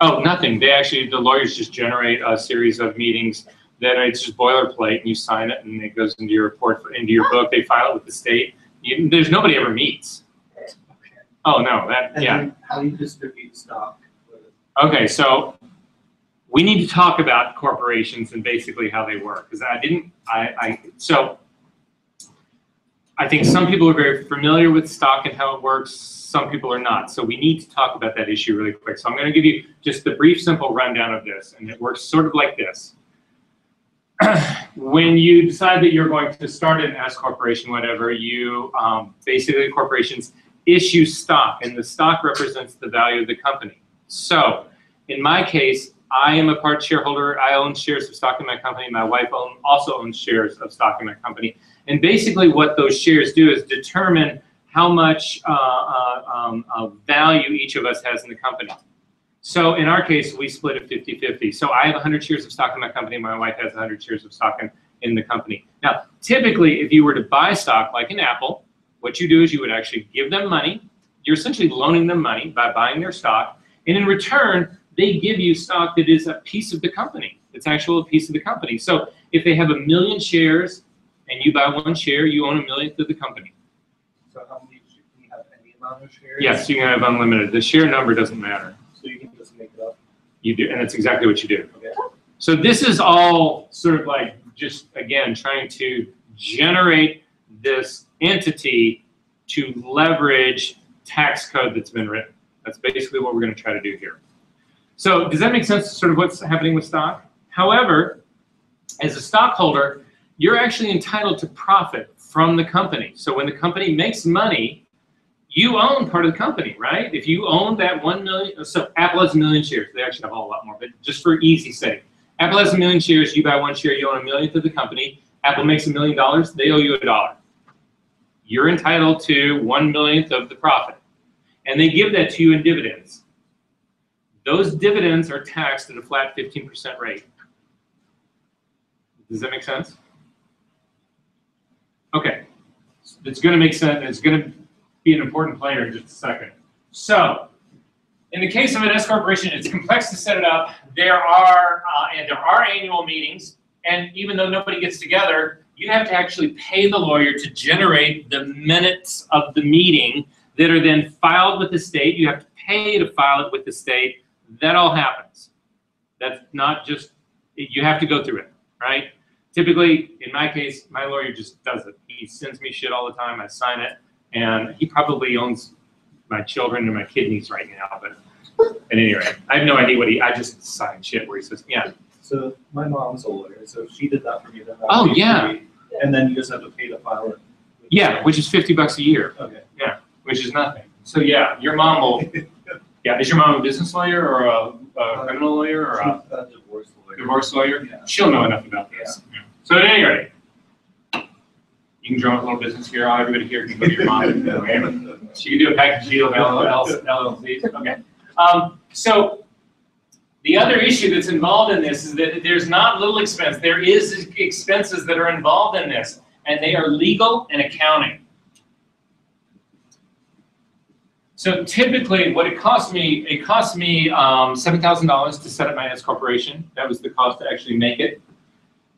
Oh, nothing. They actually, the lawyers just generate a series of meetings that it's just boilerplate and you sign it and it goes into your report, into your book. They file it with the state. You, there's nobody ever meets. Oh, no, that, And yeah. then how do you distribute stock? Okay, so we need to talk about corporations and basically how they work, because I didn't, I, I, so I think some people are very familiar with stock and how it works, some people are not. So we need to talk about that issue really quick. So I'm gonna give you just the brief, simple rundown of this, and it works sort of like this. When you decide that you're going to start an S corporation, whatever, you, um, basically corporations issue stock, and the stock represents the value of the company. So, in my case, I am a part shareholder. I own shares of stock in my company. My wife own, also owns shares of stock in my company. And basically, what those shares do is determine how much uh, uh, um, uh, value each of us has in the company. So, in our case, we split it 50 50. So, I have 100 shares of stock in my company. My wife has 100 shares of stock in, in the company. Now, typically, if you were to buy stock like an Apple, what you do is you would actually give them money. You're essentially loaning them money by buying their stock. And in return, they give you stock that is a piece of the company. It's actually a piece of the company. So if they have a million shares and you buy one share, you own a millionth of the company. So how many, sh- can you have any amount of shares? Yes, you can have unlimited. The share number doesn't matter. So you can just make it up, You do, and that's exactly what you do. okay? So this is all sort of like just again trying to generate this entity to leverage tax code that's been written. That's basically what we're going to try to do here. So does that make sense? Sort of what's happening with stock. However, as a stockholder, you're actually entitled to profit from the company. So when the company makes money, you own part of the company, right? If you own that one million, so Apple has a million shares. They actually have a whole lot more, but just for easy sake, Apple has a million shares. You buy one share, you own a millionth of the company. Apple makes a million dollars. They owe you a dollar. You're entitled to one millionth of the profit, and they give that to you in dividends. Those dividends are taxed at a flat 15% rate. Does that make sense? Okay, it's going to make sense. It's going to be an important player in just a second. So, in the case of an S corporation, it's complex to set it up. There are uh, and there are annual meetings, and even though nobody gets together, you have to actually pay the lawyer to generate the minutes of the meeting that are then filed with the state. You have to pay to file it with the state. That all happens. That's not just you have to go through it, right? Typically, in my case, my lawyer just does it. He sends me shit all the time. I sign it, and he probably owns my children and my kidneys right now. But at any rate, I have no idea what he. I just sign shit where he says, "Yeah, So my mom's a lawyer, so if she did that for me, then that Oh, yeah. free. And then you just have to pay the file it. yeah," which is fifty bucks a year, Okay. Yeah, which is nothing. So yeah, your mom will. Yeah, is your mom a business lawyer or a, a uh, criminal lawyer or a a divorce lawyer. divorce lawyer? Yeah. She'll know enough about this. So at any rate, a little business here. Everybody here can go to your mom. So you can do a package deal of LLCs, okay. Um, so the other issue that's involved in this is that there's not little expense. There is expenses that are involved in this, and they are legal and accounting. So typically, what it cost me, it cost me um, seven thousand dollars to set up my S corporation. That was the cost to actually make it.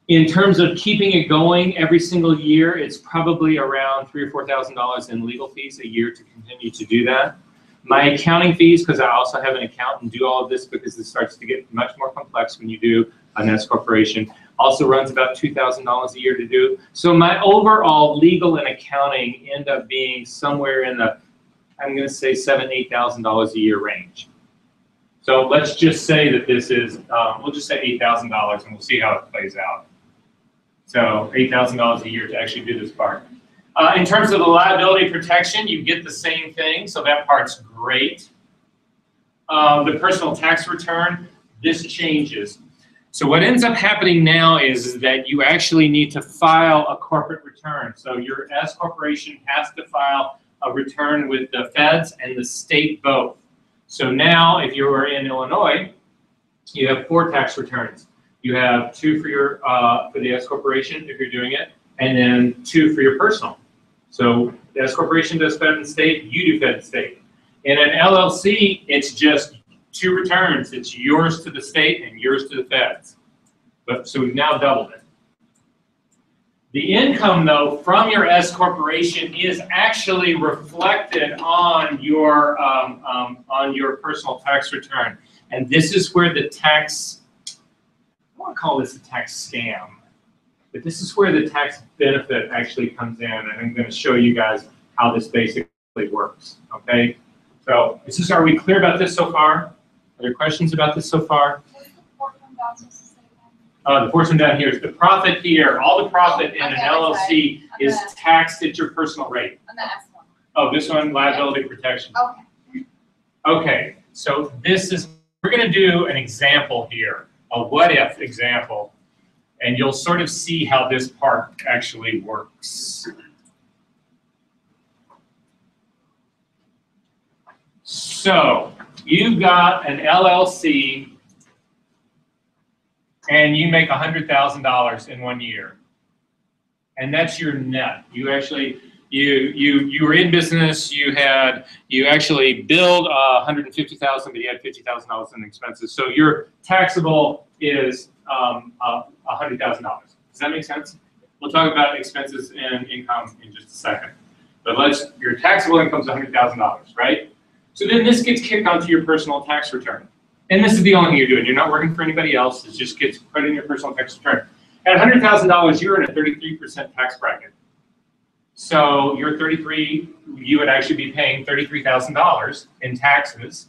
In terms of keeping it going every single year, it's probably around three or four thousand dollars in legal fees a year to continue to do that. My accounting fees, because I also have an accountant do all of this because this starts to get much more complex when you do an S corporation, also runs about two thousand dollars a year to do. So my overall legal and accounting end up being somewhere in the, I'm going to say seven, eight thousand dollars a year range. So let's just say that this is, um, we'll just say eight thousand dollars, and we'll see how it plays out. So eight thousand dollars a year to actually do this part. Uh, in terms of the liability protection, you get the same thing, so that part's great. Um, the personal tax return, this changes. So what ends up happening now is, is that you actually need to file a corporate return. So your S corporation has to file a return with the feds and the state both. So now, if you are in Illinois, you have four tax returns. You have two for your uh, for the S corporation if you're doing it, and then two for your personal. So the S corporation does fed and state, you do fed and state. In an LLC, it's just two returns. It's yours to the state and yours to the feds. But, so we've now doubled it. The income, though, from your S corporation is actually reflected on your, um, um, on your personal tax return. And this is where the tax, want to call this a tax scam, but this is where the tax benefit actually comes in. And I'm going to show you guys how this basically works, okay? So, is this, are we clear about this so far? Are there questions about this so far? Uh, the portion down here is the profit here, all the profit in an Okay, LLC is Okay. taxed at your personal rate. On the S one. Oh, this one, liability protection. Okay. Okay, so this is, we're gonna do an example here, a what-if example, and you'll sort of see how this part actually works. So, you've got an LLC and you make hundred thousand dollars in one year. And that's your net. You actually, you, you, you were in business, you had, you actually billed fifty thousand, but you had fifty thousand dollars in expenses. So your taxable is, um, hundred thousand dollars. Does that make sense? We'll talk about expenses and income in just a second. But let's, your taxable income is hundred thousand dollars, right? So then this gets kicked onto your personal tax return. And this is the only thing you're doing. You're not working for anybody else. It just gets put in your personal tax return. At hundred thousand dollars, you're in a thirty-three percent tax bracket. So you're thirty-three, you would actually be paying thirty-three thousand dollars in taxes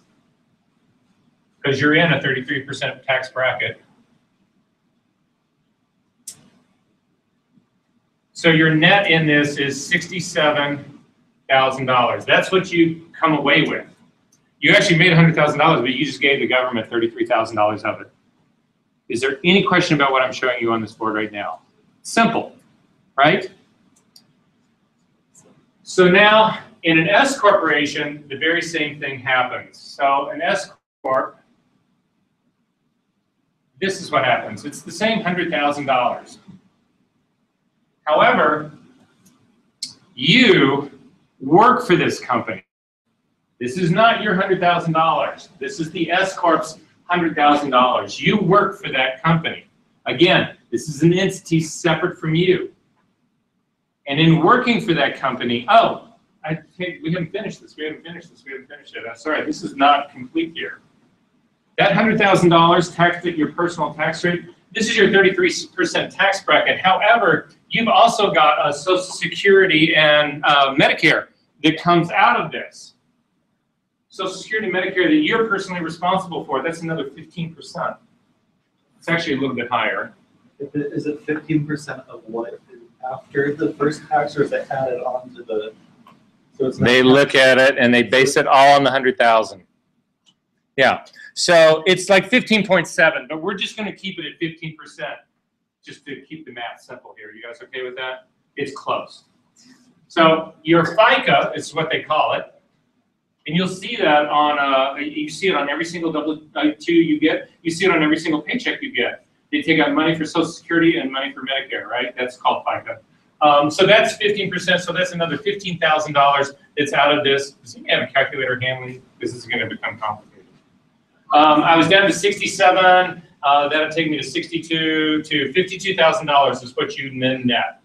because you're in a thirty-three percent tax bracket. So your net in this is sixty-seven thousand dollars. That's what you come away with. You actually made hundred thousand dollars, but you just gave the government thirty-three thousand dollars of it. Is there any question about what I'm showing you on this board right now? Simple, right? So now, in an S corporation, the very same thing happens. So an S corp, this is what happens. It's the same hundred thousand dollars. However, you work for this company. This is not your hundred thousand dollars. This is the S corp's hundred thousand dollars. You work for that company. Again, this is an entity separate from you. And in working for that company, oh, I we haven't finished this. We haven't finished this. We haven't finished it. I'm sorry. This is not complete here. That hundred thousand dollars taxed at your personal tax rate. This is your thirty-three percent tax bracket. However, you've also got a Social Security and uh, Medicare that comes out of this. Social Security and Medicare that you're personally responsible for, that's another fifteen percent. It's actually a little bit higher. Is it fifteen percent of what, after the first tax, or is it added on to the? So it's not. They look at it and they base it all on the hundred thousand. Yeah, so it's like fifteen point seven, but we're just gonna keep it at fifteen percent, just to keep the math simple here. You guys okay with that? It's close. So your FICA is what they call it. And you'll see that on, uh, you see it on every single W two you get, you see it on every single paycheck you get. They take out money for social security and money for Medicare, right? That's called FICA. Um, so that's fifteen percent, so that's another fifteen thousand dollars that's out of this. Does anybody have a calculator handy? This is gonna become complicated. Um, I was down to sixty-seven, uh, that'll take me to sixty-two, to fifty-two thousand dollars is what you then net.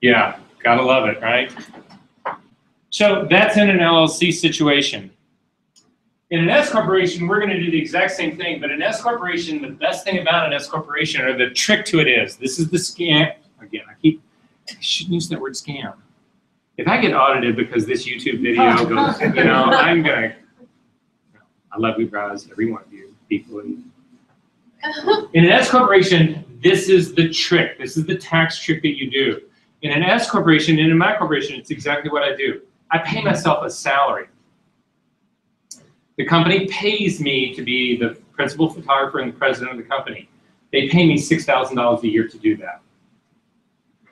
Yeah, gotta love it, right? So that's in an LLC situation. In an S corporation, we're going to do the exact same thing, but an S corporation, the best thing about an S corporation, or the trick to it is, this is the scam. Again, I keep, I shouldn't use that word scam. If I get audited because this YouTube video goes, you know, I'm gonna. I love you guys, every one of you, people. In an S corporation, this is the trick. This is the tax trick that you do. In an S corporation, in a my corporation, it's exactly what I do. I pay myself a salary. The company pays me to be the principal photographer and the president of the company. They pay me six thousand dollars a year to do that.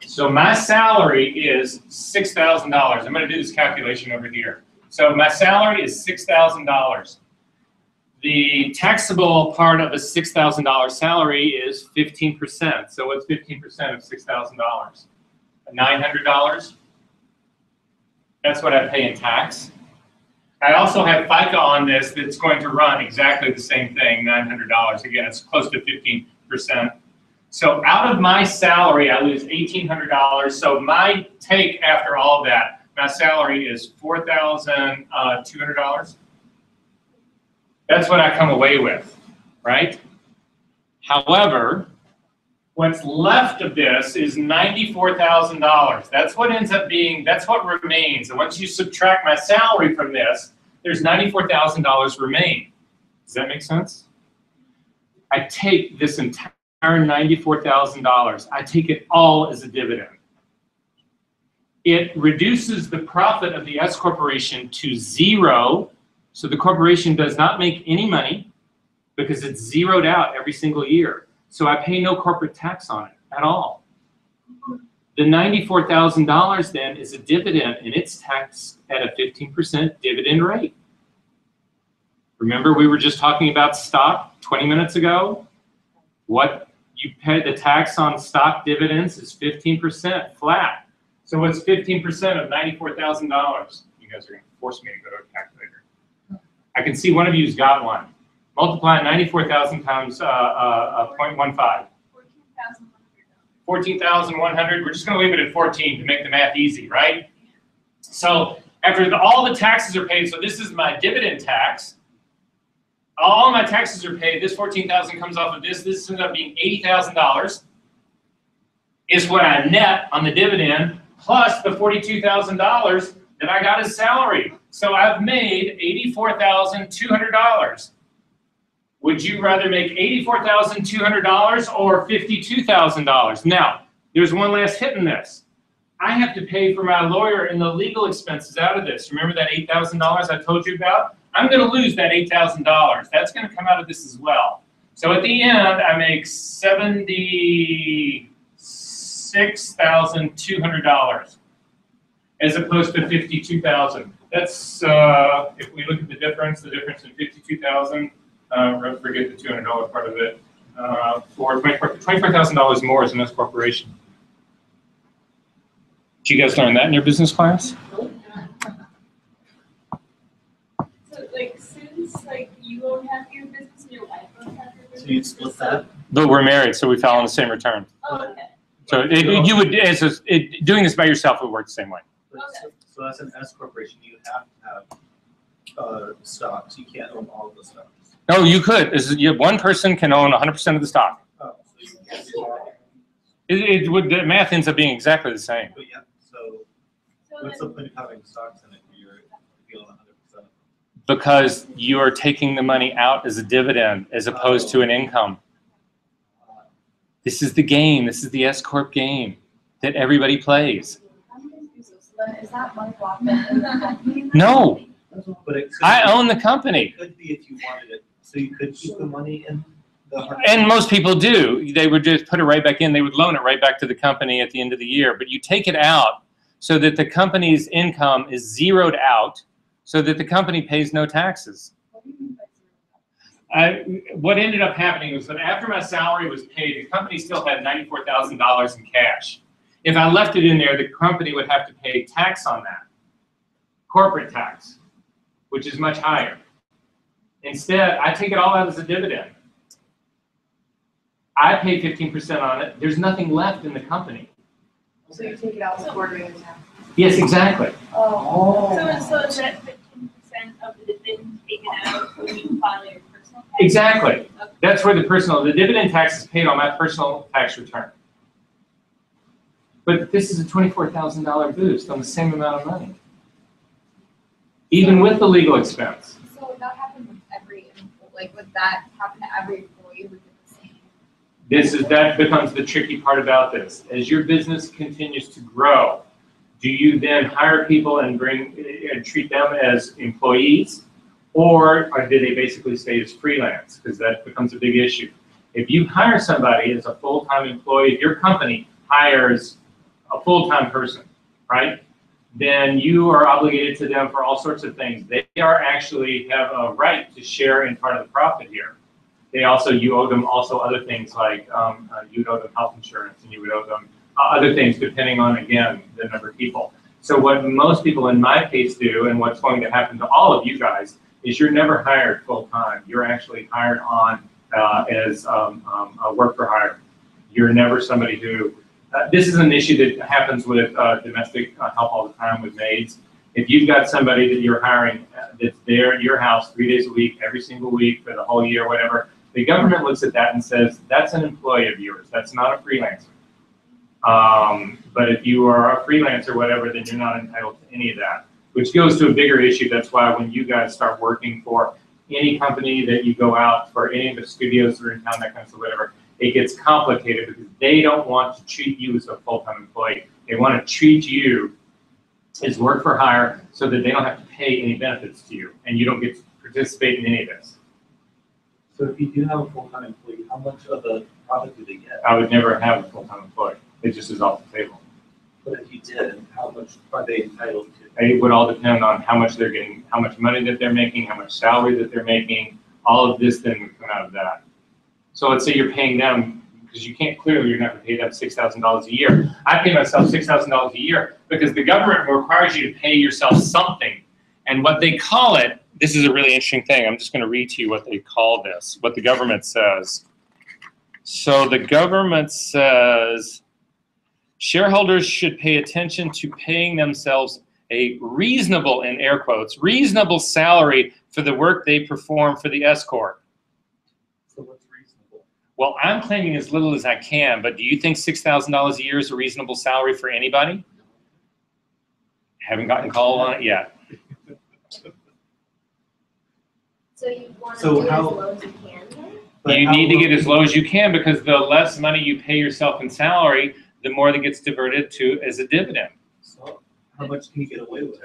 So my salary is six thousand dollars. I'm going to do this calculation over here. So my salary is six thousand dollars. The taxable part of a six thousand dollar salary is fifteen percent. So what's fifteen percent of six thousand dollars? Nine hundred dollars. That's what I pay in tax. I also have FICA on this that's going to run exactly the same thing, nine hundred dollars. Again, it's close to fifteen percent. So out of my salary, I lose eighteen hundred dollars. So my take after all that, my salary is four thousand uh. That's what I come away with, right? However, what's left of this is ninety-four thousand dollars. That's what ends up being, that's what remains. And once you subtract my salary from this, there's ninety-four thousand dollars remain. Does that make sense? I take this entire ninety-four thousand dollars, I take it all as a dividend. It reduces the profit of the S corporation to zero, so the corporation does not make any money because it's zeroed out every single year. So I pay no corporate tax on it at all. The ninety-four thousand dollars then is a dividend and it's taxed at a fifteen percent dividend rate. Remember, we were just talking about stock twenty minutes ago? What you pay, the tax on stock dividends is fifteen percent flat. So what's fifteen percent of ninety-four thousand dollars? You guys are gonna force me to go to a calculator. I can see one of you's got one. Multiply ninety-four thousand times, uh, uh, uh, point one 14,100. We're just going to leave it at 14 to make the math easy, right? So after the, all the taxes are paid, so this is my dividend tax. All my taxes are paid. This 14,000 comes off of this. This ends up being $80,000 is what I net on the dividend plus the $42,000 that I got as salary. So I've made $84,200. Would you rather make eighty-four thousand two hundred dollars or fifty-two thousand dollars? Now, there's one last hit in this. I have to pay for my lawyer and the legal expenses out of this. Remember that eight thousand dollars I told you about? I'm gonna lose that eight thousand dollars. That's gonna come out of this as well. So at the end, I make seventy-six thousand two hundred dollars as opposed to fifty-two thousand. That's, uh, if we look at the difference, the difference in fifty-two thousand, uh, forget the two hundred dollar part of it, uh, for twenty-four, twenty-four thousand dollars more as an S corporation. Did you guys learn that in your business class? So like since like you own half your business and your wife owns half your business. So you'd split that? But we're married, so we file on the same return. Oh, okay. So it, you would, as a, it, doing this by yourself would work the same way. But So so as an S corporation, you have to have, uh, stocks, you can't own all of the stocks. No, you could, is, you, one person can own hundred percent of the stock. Oh, so you can't do all. It, it would, the math ends up being exactly the same. But yeah, so So what's the point of having stocks in it if you're, if you own hundred percent? Because you are taking the money out as a dividend as opposed to an oh. income. This is the game, this is the S corp game that everybody plays. I'm confused. So then is that money locked in in the company? No, But it could. I own the company. It could be if you wanted it, so you could keep the money in the. hard- And most people do. They would just put it right back in. They would loan it right back to the company at the end of the year. But you take it out so that the company's income is zeroed out so that the company pays no taxes. What do you mean by zero? I, what ended up happening was that after my salary was paid, the company still had ninety-four thousand dollars in cash. If I left it in there, the company would have to pay tax on that, corporate tax, which is much higher. Instead, I take it all out as a dividend. I pay fifteen percent on it. There's nothing left in the company. So you take it out before doing that? Yes, exactly. Oh. oh. so so is that fifteen percent of the dividend taken out when you file your personal tax? Exactly. That's where the personal, the dividend tax is paid on my personal tax return. But this is a twenty-four thousand dollar boost on the same amount of money. Even with the legal expense. So would that happen with every, empl- like, would that happen to every employee with the same? This is, that becomes the tricky part about this. As your business continues to grow, do you then hire people and bring, and treat them as employees? Or, or do they basically stay as freelance? Because that becomes a big issue. If you hire somebody as a full-time employee, if your company hires a full-time person, right? Then you are obligated to them for all sorts of things. They are actually have a right to share in part of the profit here. They also, you owe them also other things like, um, uh, you owe them health insurance and you would owe them uh, other things depending on, again, the number of people. So what most people in my case do, and what's going to happen to all of you guys, is you're never hired full-time. You're actually hired on uh, as um, um, a work for hire. You're never somebody who, uh, this is an issue that happens with uh, domestic uh, help all the time with maids. If you've got somebody that you're hiring uh, that's there at your house three days a week, every single week for the whole year, whatever, the government looks at that and says, that's an employee of yours, that's not a freelancer. Um, but if you are a freelancer, whatever, then you're not entitled to any of that, which goes to a bigger issue. That's why when you guys start working for any company that you go out for any of the studios that are in town, that kind of stuff, whatever, it gets complicated because they don't want to treat you as a full-time employee. They want to treat you as work for hire so that they don't have to pay any benefits to you and you don't get to participate in any of this. So if you do have a full-time employee, how much of the profit do they get? I would never have a full-time employee. It just is off the table. But if you did, how much are they entitled to? It would all depend on how much they're getting, how much money that they're making, how much salary that they're making. All of this then would come out of that. So let's say you're paying them, because you can't, clearly you're gonna pay them six thousand dollars a year. I pay myself six thousand dollars a year because the government requires you to pay yourself something. And what they call it, this is a really interesting thing. I'm just gonna read to you what they call this, what the government says. So the government says shareholders should pay attention to paying themselves a reasonable, in air quotes, reasonable salary for the work they perform for the S Corp well, I'm claiming as little as I can, but do you think $6,000 a year is a reasonable salary for anybody? Haven't gotten called on it yet. So you want to So how- as low as you can you need to get as low as you can because the less money you pay yourself in salary, the more that gets diverted to as a dividend. So how much can you get away with?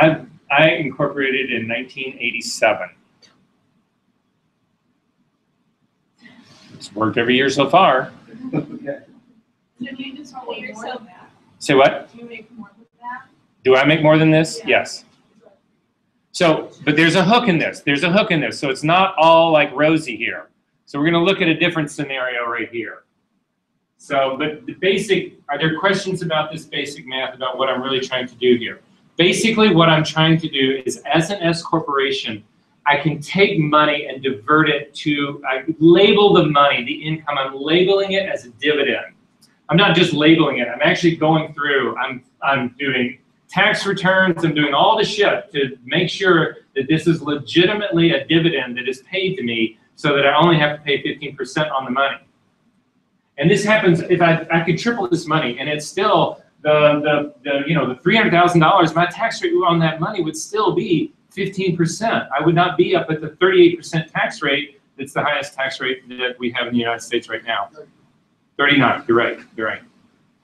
I, I incorporated in 1987. It's worked every year so far. Okay. So do you just pay yourself that? Say what? Do you make more than that? Do I make more than this? Yes. So, but there's a hook in this. There's a hook in this. So it's not all like rosy here. So we're gonna look at a different scenario right here. So, but the basic, are there questions about this basic math, about what I'm really trying to do here? Basically, what I'm trying to do is as an S corporation, I can take money and divert it to, I label the money, the income, I'm labeling it as a dividend. I'm not just labeling it, I'm actually going through, I'm, I'm doing tax returns, I'm doing all the shit to make sure that this is legitimately a dividend that is paid to me so that I only have to pay fifteen percent on the money. And this happens, if I, I could triple this money and it's still, the, the, the, you know, the three hundred thousand dollars, my tax rate on that money would still be fifteen percent. I would not be up at the thirty-eight percent tax rate, that's the highest tax rate that we have in the United States right now. Thirty-nine, you're right, you're right.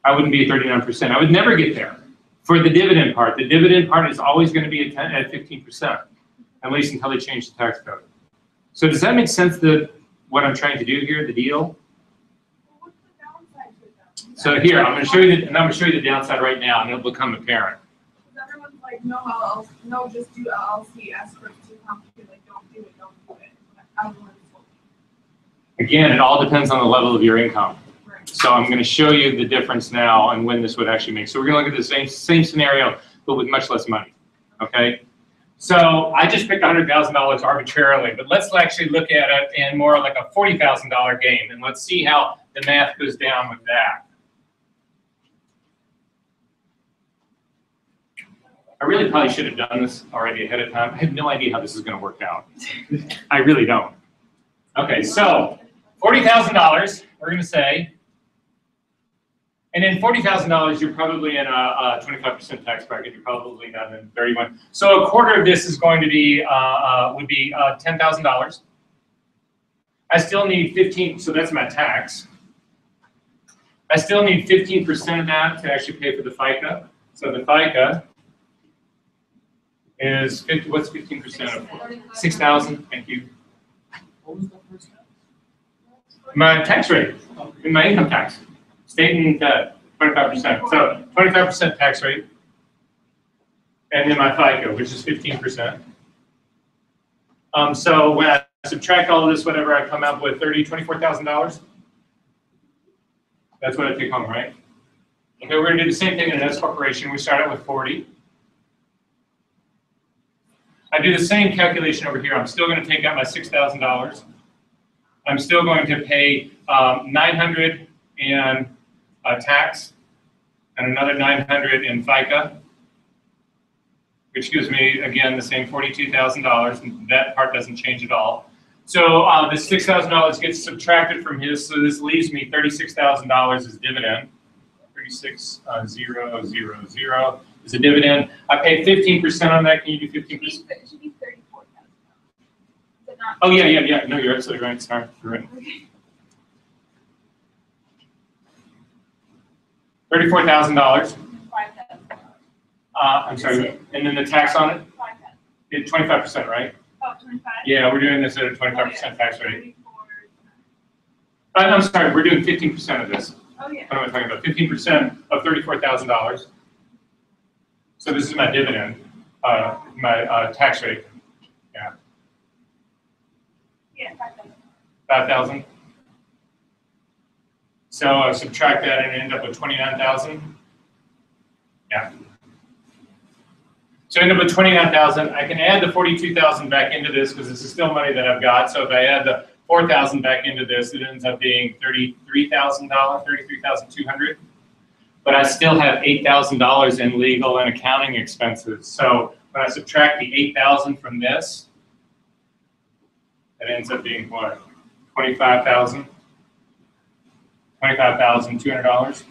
I wouldn't be at thirty-nine percent, I would never get there for the dividend part. The dividend part is always gonna be at ten, at fifteen percent, at least until they change the tax code. So does that make sense that, what I'm trying to do here, the deal? Well, what's the downside to that? So here, I'm gonna show you, the- and I'm gonna show you the downside right now, and it'll become apparent. Like, no LLC, no, just do LLC, it's too complicated, like, don't do it, don't do it. Again, it all depends on the level of your income. right. So I'm gonna show you the difference now and when this would actually make. So we're gonna look at the same, same scenario, but with much less money, okay? So I just picked hundred thousand dollars arbitrarily, but let's actually look at it in more like a forty thousand dollar game, and let's see how the math goes down with that. I really probably should have done this already ahead of time. I have no idea how this is gonna work out. I really don't. Okay, so forty thousand dollars, we're gonna say. And then forty thousand dollars, you're probably in a twenty-five percent tax bracket, you're probably not in thirty-one. So a quarter of this is going to be, uh, uh, would be, uh, ten thousand dollars. I still need fifteen, so that's my tax. I still need fifteen percent of that to actually pay for the FICA. So the FICA is fifty, what's fifteen percent of, six thousand, thank you. My tax rate, in my income tax, state and uh, twenty-five percent, so twenty-five percent tax rate. And then my FICA, which is fifteen percent. Um, so when I subtract all of this, whatever, I come out with thirty, twenty-four thousand dollars. That's what I take home, right? Okay, we're gonna do the same thing in an S corporation. We start out with forty. I do the same calculation over here. I'm still going to take out my $6,000. I'm still going to pay um, 900 in uh, tax and another 900 in FICA, which gives me, again, the same $42,000. That part doesn't change at all. So uh, this $6,000 gets subtracted from his, so this leaves me $36,000 as dividend, 36000. Uh, is a dividend. I pay 15% on that. Can you do 15%? It should be 34000 Oh, yeah, yeah, yeah. No, you're absolutely right. Sorry. You're right. $34,000. Uh, I'm sorry. And then the tax on it? 25%, right? Oh, 25? Yeah, we're doing this at a 25% tax rate. Uh, I'm sorry, we're doing 15% of this. Oh, yeah. What am I talking about? 15% of $34,000. So this is my dividend, uh, my uh, tax rate. Yeah. Yeah, 5,000. So I subtract that and end up with 29,000. Yeah. So I end up with 29,000. I can add the 42,000 back into this because this is still money that I've got. So if I add the 4,000 back into this, it ends up being $33,000, 33,200. But I still have eight thousand dollars in legal and accounting expenses. So when I subtract the eight thousand from this, it ends up being what? Twenty-five thousand? Twenty-five thousand two hundred dollars?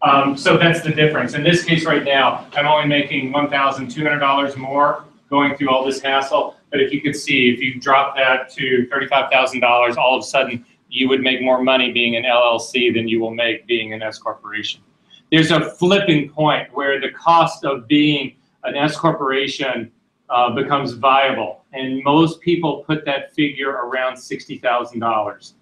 Um, so that's the difference. In this case right now, I'm only making one thousand two hundred dollars more going through all this hassle. But if you could see, if you drop that to thirty-five thousand dollars, all of a sudden, you would make more money being an LLC than you will make being an S corporation. There's a flipping point where the cost of being an S corporation uh, becomes viable, and most people put that figure around sixty thousand dollars.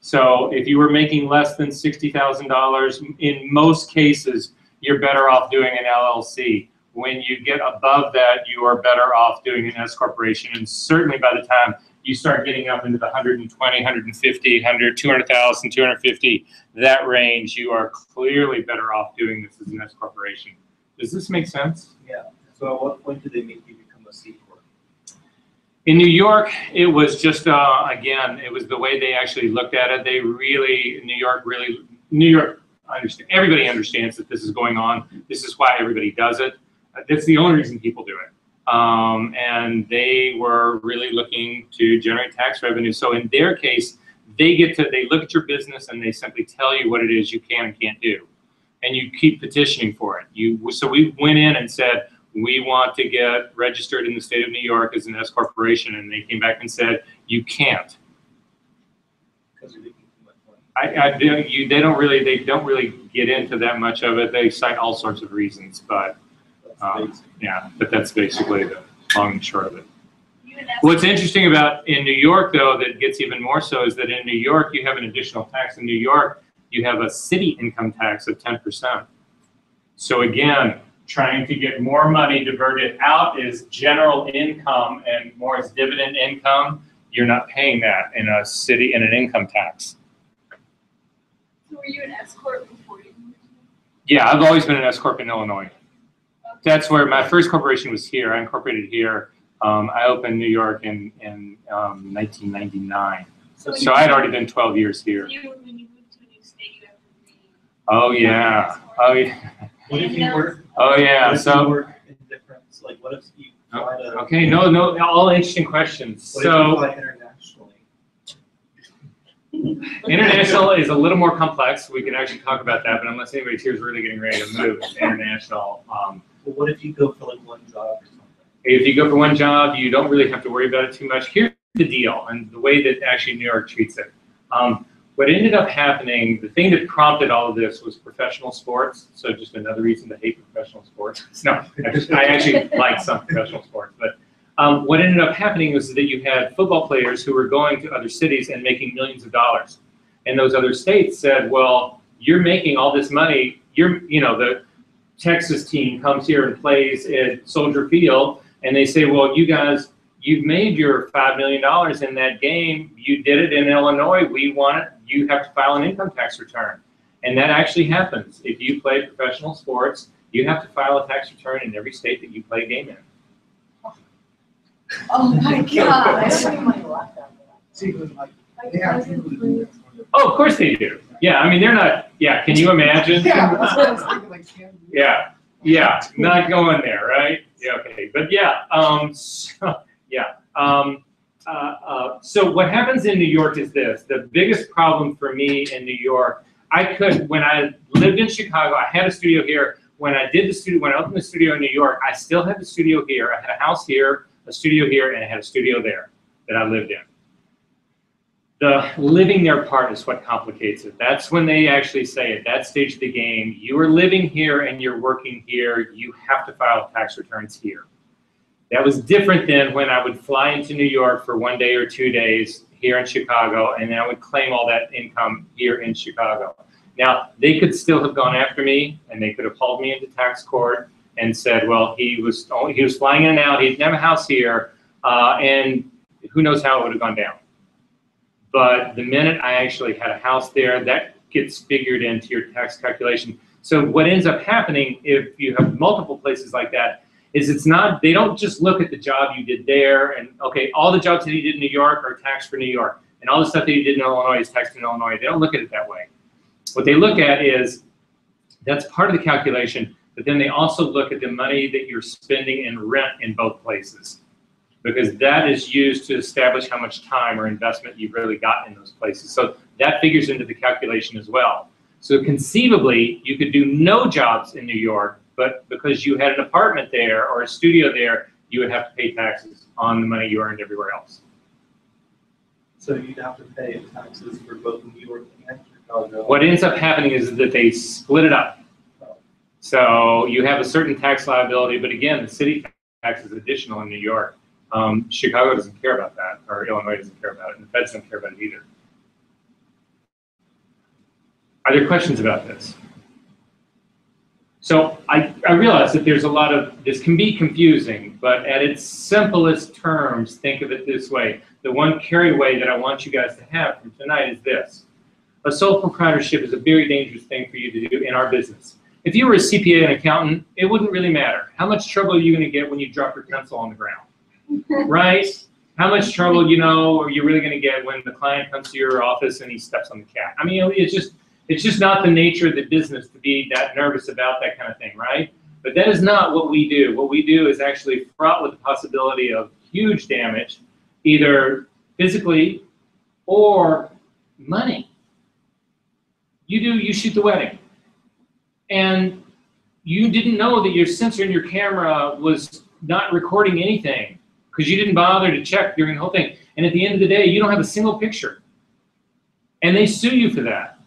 So if you were making less than sixty thousand dollars, in most cases, you're better off doing an LLC. When you get above that, you are better off doing an S corporation, and certainly by the time you start getting up into the 120, 150, 100, 200,000, 250, that range, you are clearly better off doing this as an S corporation. Does this make sense? Yeah, so at what point do they make you become a C corp? In New York, it was just, uh, again, it was the way they actually looked at it. They really, New York really, New York, understand, everybody understands that this is going on. This is why everybody does it. Uh, That's the only reason people do it. Um, and they were really looking to generate tax revenue. So in their case, they get to, they look at your business and they simply tell you what it is you can and can't do. And you keep petitioning for it. You, so we went in and said, we want to get registered in the state of New York as an S corporation, and they came back and said, you can't. Because you're making too much money. I, I, they- you, they don't really, they don't really get into that much of it. They cite all sorts of reasons, but, Um, yeah, but that's basically the long and short of it. You and S- What's interesting about in New York, though, that gets even more so is that in New York, you have an additional tax. In New York, you have a city income tax of ten percent. So again, trying to get more money diverted out is general income and more as dividend income. You're not paying that in a city, in an income tax. So were you an S corp before you moved? Yeah, I've always been an S corp in Illinois. That's where my first corporation was here. I incorporated here. Um, I opened New York in, in, um, nineteen ninety-nine. So So I'd already been twelve years here. You, when you move to a new state, you have to re. Oh, yeah. Oh, yeah. What if you work? Oh, yeah. What if you So, in different, like, what if you to, okay, no, no, all interesting questions. what So internationally? international is a little more complex. We can actually talk about that, but unless anybody's here is really getting ready to move international, um, Well, what if you go for like one job or something? If you go for one job, you don't really have to worry about it too much. Here's the deal, and the way that actually New York treats it. Um, what ended up happening, the thing that prompted all of this was professional sports. So just another reason to hate professional sports. No, I, just, I actually like some professional sports, but um, what ended up happening was that you had football players who were going to other cities and making millions of dollars, and those other states said, "Well, you're making all this money. You're, you know, the Texas team comes here and plays at Soldier Field." and they say, well, you guys, you've made your $5 million in that game. You did it in Illinois. We want it. You have to file an income tax return. And that actually happens. If you play professional sports, you have to file a tax return in every state that you play a game in. Oh my I god. don't have money left after that. See, like, My they have to. Oh, of course they do. Yeah, I mean, they're not, yeah, can you imagine? Yeah, that's what I was thinking, like, can we- Yeah, yeah, not going there, right? Yeah, okay, but yeah, um, so, yeah. Um, uh, uh, so what happens in New York is this, the biggest problem for me in New York, I could, when I lived in Chicago, I had a studio here. When I did the studio, when I opened the studio in New York, I still had the studio here. I had a house here, a studio here, and I had a studio there that I lived in. The living there part is what complicates it. That's when they actually say at that stage of the game, you are living here and you're working here, you have to file tax returns here. That was different than when I would fly into New York for one day or two days here in Chicago, and then I would claim all that income here in Chicago. Now, they could still have gone after me, and they could have hauled me into tax court and said, well, he was, only- he was flying in and out, he didn't have a house here, uh, and who knows how it would have gone down. But the minute I actually had a house there, that gets figured into your tax calculation. So what ends up happening if you have multiple places like that is it's not, they don't just look at the job you did there and, okay, all the jobs that he did in New York are taxed for New York. And all the stuff that he did in Illinois is taxed in Illinois. They don't look at it that way. What they look at is, that's part of the calculation, but then they also look at the money that you're spending in rent in both places because that is used to establish how much time or investment you've really got in those places. So that figures into the calculation as well. So conceivably, you could do no jobs in New York, but because you had an apartment there or a studio there, you would have to pay taxes on the money you earned everywhere else. So you'd have to pay taxes for both New York and Chicago. What ends up happening is that they split it up. So you have a certain tax liability, but again, the city tax is additional in New York. Um, Chicago doesn't care about that, or Illinois doesn't care about it, and the feds don't care about it either. Are there questions about this? So I, I realize that there's a lot of, this can be confusing, but at its simplest terms, think of it this way. The one carry way that I want you guys to have from tonight is this. A sole proprietorship is a very dangerous thing for you to do in our business. If you were a CPA and accountant, it wouldn't really matter. How much trouble are you going to get when you drop your pencil on the ground? Right? How much trouble, you know, are you really going to get when the client comes to your office and he steps on the cat? I mean, it's just, it's just not the nature of the business to be that nervous about that kind of thing, right? But that is not what we do. What we do is actually fraught with the possibility of huge damage, either physically or money. You do, you shoot the wedding. And you didn't know that your sensor in your camera was not recording anything because you didn't bother to check during the whole thing. And at the end of the day, you don't have a single picture. And they sue you for that.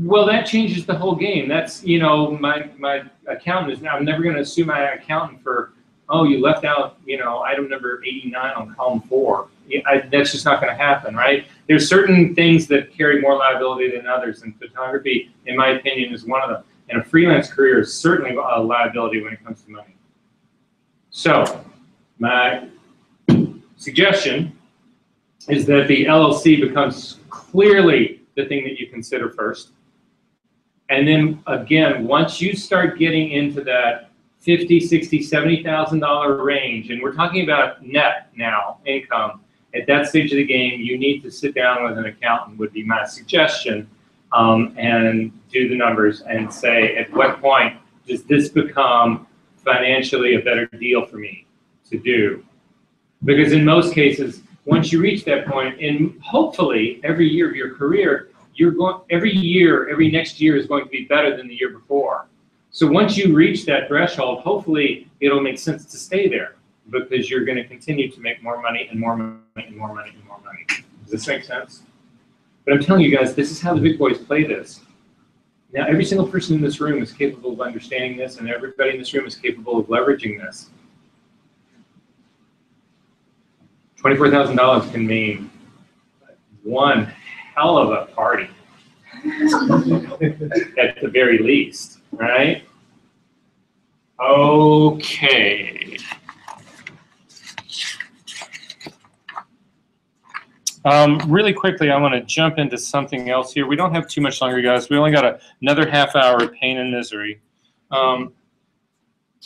Well, that changes the whole game. That's, you know, my, my accountant is now, I'm never going to sue my accountant for, oh, you left out, you know, item number 89 on column four. I, that's just not going to happen, right? There's certain things that carry more liability than others, and photography, in my opinion, is one of them. And a freelance career is certainly a liability when it comes to money. So, my suggestion is that the LLC becomes clearly the thing that you consider first. And then again, once you start getting into that 50, 60, 70,000 dollar range, and we're talking about net now income, at that stage of the game, you need to sit down with an accountant would be my suggestion um, and do the numbers and say, at what point does this become financially a better deal for me to do? Because in most cases, once you reach that point, and hopefully every year of your career, you're going, every year, every next year is going to be better than the year before. So once you reach that threshold, hopefully it'll make sense to stay there because you're going to continue to make more money and more money and more money and more money. Does this make sense? But I'm telling you guys, this is how the big boys play this. Now, every single person in this room is capable of understanding this, and everybody in this room is capable of leveraging this. $24,000 can mean one hell of a party at the very least, right? Okay. Um, really quickly, I want to jump into something else here. We don't have too much longer, guys. We only got a, another half hour of pain and misery. Um,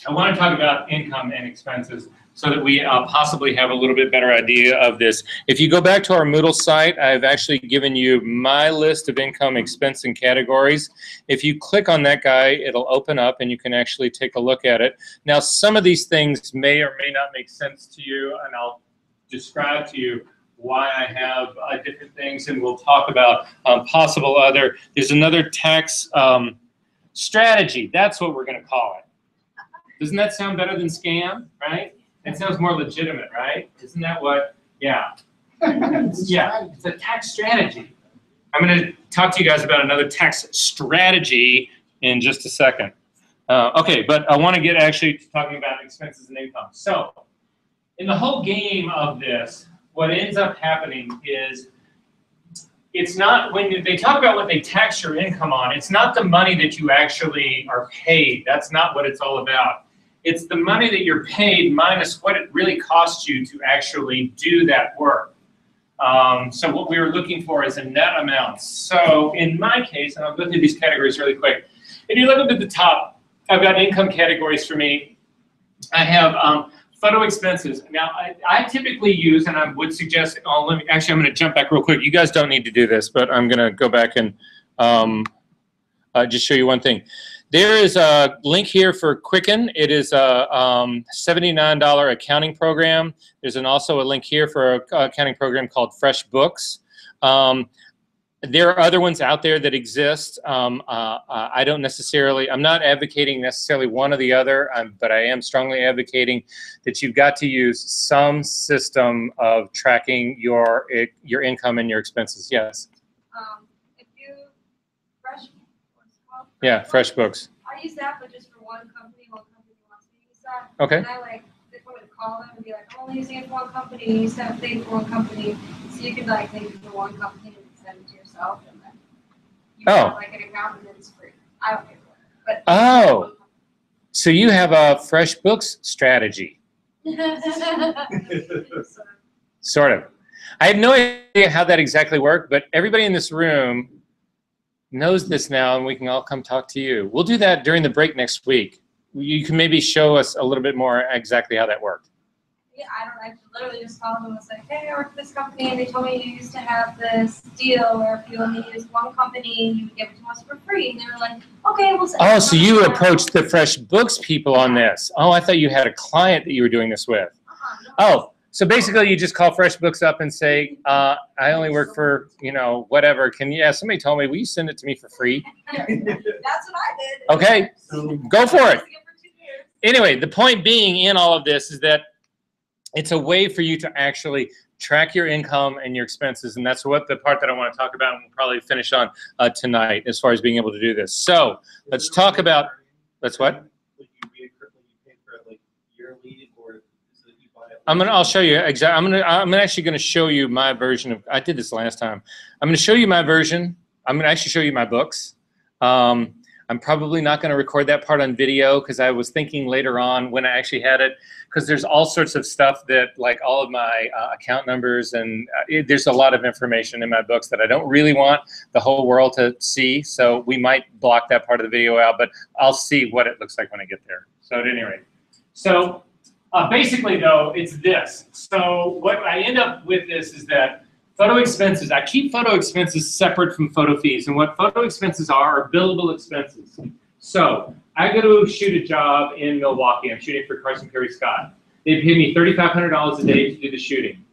I want to talk about income and expenses so that we uh, possibly have a little bit better idea of this. If you go back to our Moodle site, I've actually given you my list of income, expense, and categories. If you click on that guy, it'll open up and you can actually take a look at it. Now, some of these things may or may not make sense to you, and I'll describe to you why I have uh, different things, and we'll talk about um, possible other. There's another tax um, strategy. That's what we're going to call it. Doesn't that sound better than scam, right? That sounds more legitimate, right? Isn't that what? Yeah. Yeah, it's a tax strategy. I'm going to talk to you guys about another tax strategy in just a second. Uh, okay, but I want to get actually to talking about expenses and income. So, in the whole game of this, what ends up happening is it's not when they talk about what they tax your income on, it's not the money that you actually are paid. That's not what it's all about. It's the money that you're paid minus what it really costs you to actually do that work. Um, so what we were looking for is a net amount. So in my case, and I'll go through these categories really quick. If you look up at the top, I've got income categories for me. I have um, photo expenses. Now, I, I typically use, and I would suggest, oh, let me, actually, I'm going to jump back real quick. You guys don't need to do this, but I'm going to go back and um, uh, just show you one thing. There is a link here for Quicken. It is a um, $79 accounting program. There's an, also a link here for a accounting program called FreshBooks. Um, there are other ones out there that exist. Um, uh, uh, I don't necessarily, I'm not advocating necessarily one or the other, um, but I am strongly advocating that you've got to use some system of tracking your your income and your expenses. Yes. Um, if you, fresh, what's it called? Yeah, FreshBooks. I use that, but just for one company, one company wants me to use that. Okay. And I like, they me call them and be like, I'm only using it for one company, you send a thing for one company. So you can like, make it for one company and send it to yourself and then you Oh. have like an account and then it's free. I don't pay for it, but. Oh. So you have a FreshBooks strategy, So, sort of. I have no idea how that exactly worked, but everybody in this room knows this now, and we can all come talk to you. We'll do that during the break next week. You can maybe show us a little bit more exactly how that worked. Yeah, I don't, I literally just called them and was like, hey, I work for this company and they told me you used to have this deal where if you only use one company, you would give it to us for free. And they were like, okay, we'll send Oh, so you approached the FreshBooks people on this. Oh, I thought you had a client that you were doing this with. Uh-huh, no. Oh, so basically you just call FreshBooks up and say, uh, I only work for, you know, whatever. Can you, yeah, somebody told me, will you send it to me for free? That's what I did. Okay, go for it. For two years. Anyway, the point being in all of this is that it's a way for you to actually track your income and your expenses, and that's what the part that I want to talk about, and we'll probably finish on uh, tonight as far as being able to do this. So let's talk about. Let's what? Like you reoccur- like you pay for it like yearly or is it you buy it? I'm gonna. I'll show you exactly. I'm gonna. I'm actually gonna show you my version of. I did this last time. I'm gonna show you my version. I'm gonna actually show you my books. Um, I'm probably not gonna record that part on video because I was thinking later on when I actually had it, because there's all sorts of stuff that like all of my uh, account numbers and uh, it, there's a lot of information in my books that I don't really want the whole world to see. So we might block that part of the video out, but I'll see what it looks like when I get there. So at any rate, so uh, basically, though, it's this. So what I end up with this is that photo expenses, I keep photo expenses separate from photo fees. And what photo expenses are are billable expenses. So I go to shoot a job in Milwaukee. I'm shooting for Carson Pirie Scott. They pay me $3,500 a day to do the shooting.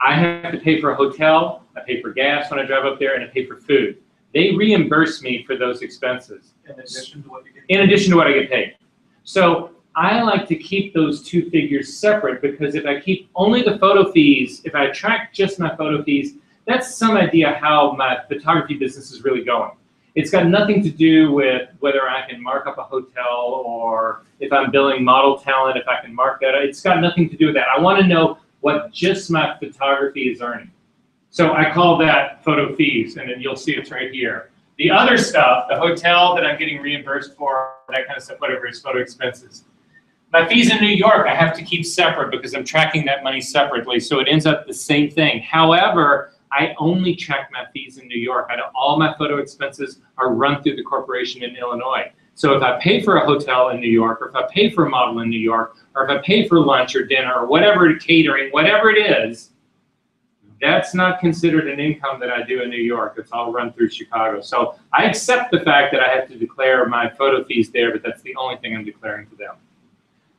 I have to pay for a hotel, I pay for gas when I drive up there, and I pay for food. They reimburse me for those expenses In addition to what you get. in addition to what I get paid. So I like to keep those two figures separate because if I keep only the photo fees, if I track just my photo fees, that's some idea how my photography business is really going. It's got nothing to do with whether I can mark up a hotel or if I'm billing model talent, if I can mark that. It's got nothing to do with that. I want to know what just my photography is earning. So I call that photo fees, and then you'll see it's right here. The other stuff, the hotel that I'm getting reimbursed for, that kind of stuff, whatever, is photo expenses. My fees in New York, I have to keep separate because I'm tracking that money separately, so it ends up the same thing. However, I only check my fees in New York. I all my photo expenses are run through the corporation in Illinois. So if I pay for a hotel in New York, or if I pay for a model in New York, or if I pay for lunch or dinner or whatever catering, whatever it is, that's not considered an income that I do in New York. It's all run through Chicago. So I accept the fact that I have to declare my photo fees there, but that's the only thing I'm declaring to them.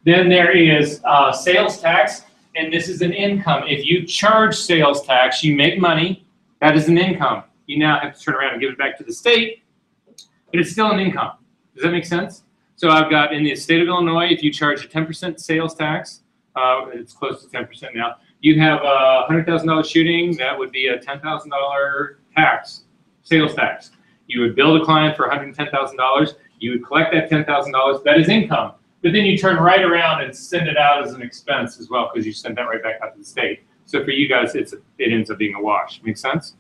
Then there is uh, sales tax, and this is an income. If you charge sales tax, you make money. That is an income. You now have to turn around and give it back to the state, but it's still an income. Does that make sense? So I've got in the state of Illinois, if you charge a 10% sales tax, uh, it's close to 10% now. You have a $100,000 shooting, that would be a $10,000 tax, sales tax. You would bill a client for $110,000. You would collect that $10,000. That is income. But then you turn right around and send it out as an expense as well because you send that right back out to the state. So for you guys, it's it ends up being a wash. Make sense?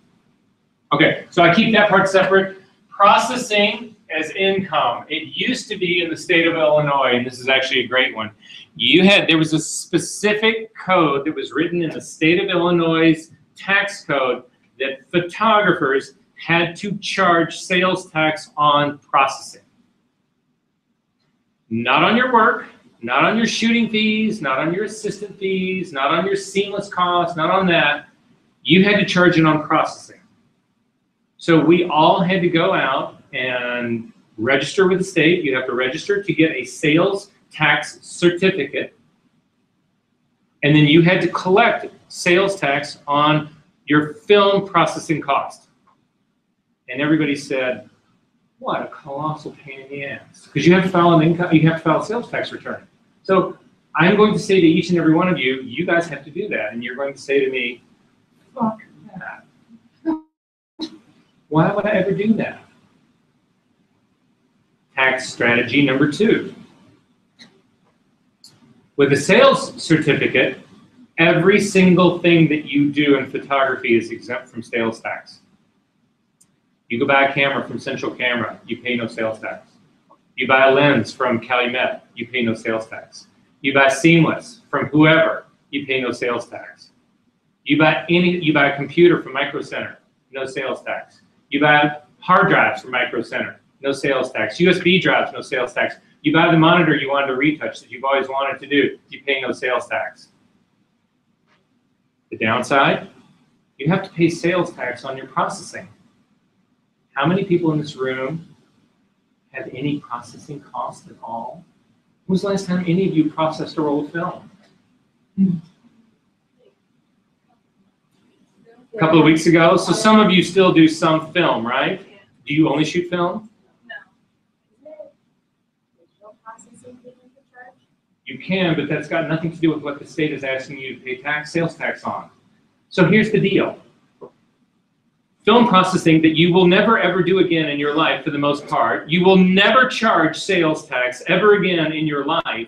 Okay, so I keep that part separate. Processing as income. It used to be in the state of Illinois, and this is actually a great one. You had there was a specific code that was written in the state of Illinois tax code that photographers had to charge sales tax on processing. Not on your work, not on your shooting fees, not on your assistant fees, not on your seamless costs, not on that. You had to charge it on processing. So we all had to go out and register with the state. You have to register to get a sales tax certificate. And then you had to collect sales tax on your film processing cost. And everybody said, what a colossal pain in the ass. Because you have to file an income, you have to file a sales tax return. So I'm going to say to each and every one of you, you guys have to do that. And you're going to say to me, fuck that. Why would I ever do that? Tax strategy number two. With a sales certificate, every single thing that you do in photography is exempt from sales tax. You go buy a camera from Central Camera, you pay no sales tax. You buy a lens from Calumet, you pay no sales tax. You buy Seamless from whoever, you pay no sales tax. You buy any, you buy a computer from Micro Center, no sales tax. You buy hard drives from Micro Center, no sales tax. USB drives, no sales tax. You buy the monitor you wanted to retouch that you've always wanted to do, you pay no sales tax. The downside, you have to pay sales tax on your processing. How many people in this room have any processing cost at all? When was the last time any of you processed a roll of film? A couple of weeks ago. So some of you still do some film, right? Do you only shoot film? You can, but that's got nothing to do with what the state is asking you to pay tax, sales tax on. So here's the deal. Film processing that you will never ever do again in your life for the most part. You will never charge sales tax ever again in your life.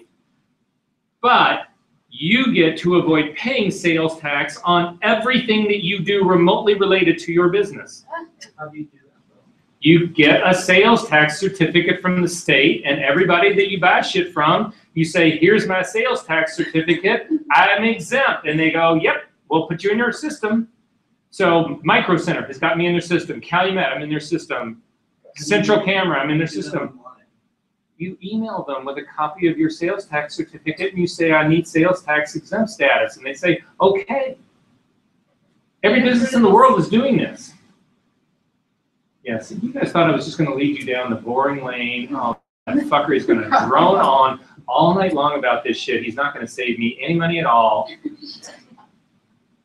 But you get to avoid paying sales tax on everything that you do remotely related to your business. How do you do that? You get a sales tax certificate from the state, and everybody that you buy shit from, you say, here's my sales tax certificate, I'm exempt. And they go, yep, we'll put you in your system. So Micro Center has got me in their system. Calumet, I'm in their system. Central Camera, I'm in their system. You email them with a copy of your sales tax certificate and you say, I need sales tax exempt status. And they say, okay. Every business in the world is doing this. Yes, you guys thought I was just going to lead you down the boring lane. Oh, that fucker is going to drone on all night long about this shit. He's not going to save me any money at all.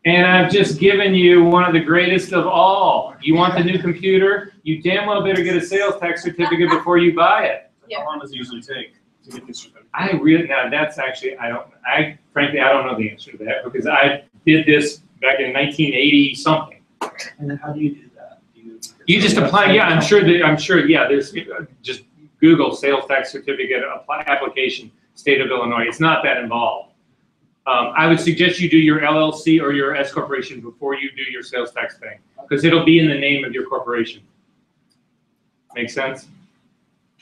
And I've just given you one of the greatest of all. You want the new computer? You damn well better get a sales tax certificate before you buy it. How long does it usually take to get this certificate? I really, now that's actually, I don't, I frankly, I don't know the answer to that because I did this back in 1980 something. And then how do you do that? Do you? You just apply, yeah, I'm sure that, I'm sure, yeah, there's, just Google sales tax certificate apply, application, state of Illinois. It's not that involved. Um, I would suggest you do your LLC or your S corporation before you do your sales tax thing, because it'll be in the name of your corporation. Make sense?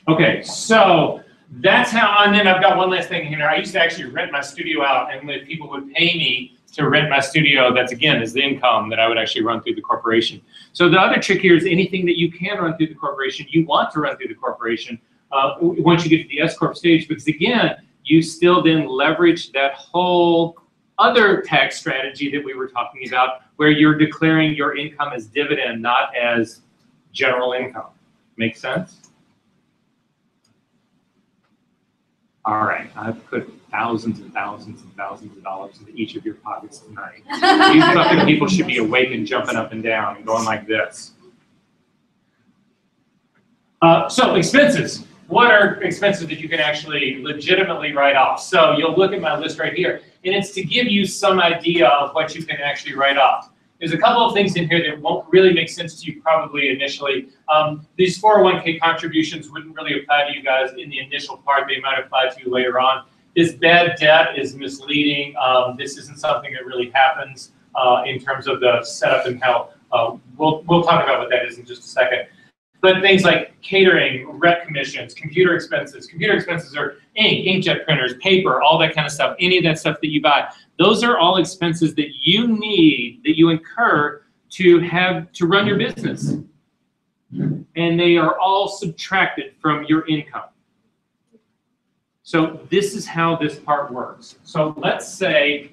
Okay, so that's how, and then I've got one last thing here. I used to actually rent my studio out, and when people would pay me to rent my studio, that's again, is the income that I would actually run through the corporation. So the other trick here is anything that you can run through the corporation, you want to run through the corporation, uh, once you get to the S corp stage, because again, you still then leverage that whole other tax strategy that we were talking about, where you're declaring your income as dividend, not as general income. Make sense? All right, I've put thousands and thousands and thousands of dollars into each of your pockets tonight. You fucking people should be awake and jumping up and down and going like this. Uh, so expenses. What are expenses that you can actually legitimately write off? So you'll look at my list right here, and it's to give you some idea of what you can actually write off. There's a couple of things in here that won't really make sense to you probably initially. Um, these 401k contributions wouldn't really apply to you guys in the initial part. They might apply to you later on. This bad debt is misleading. Um, this isn't something that really happens uh, in terms of the setup and how. Uh, we'll we'll talk about what that is in just a second. But things like catering, rep commissions, computer expenses. Computer expenses are ink, inkjet printers, paper, all that kind of stuff. Any of that stuff that you buy. Those are all expenses that you need, that you incur to have to run your business. And they are all subtracted from your income. So this is how this part works. So let's say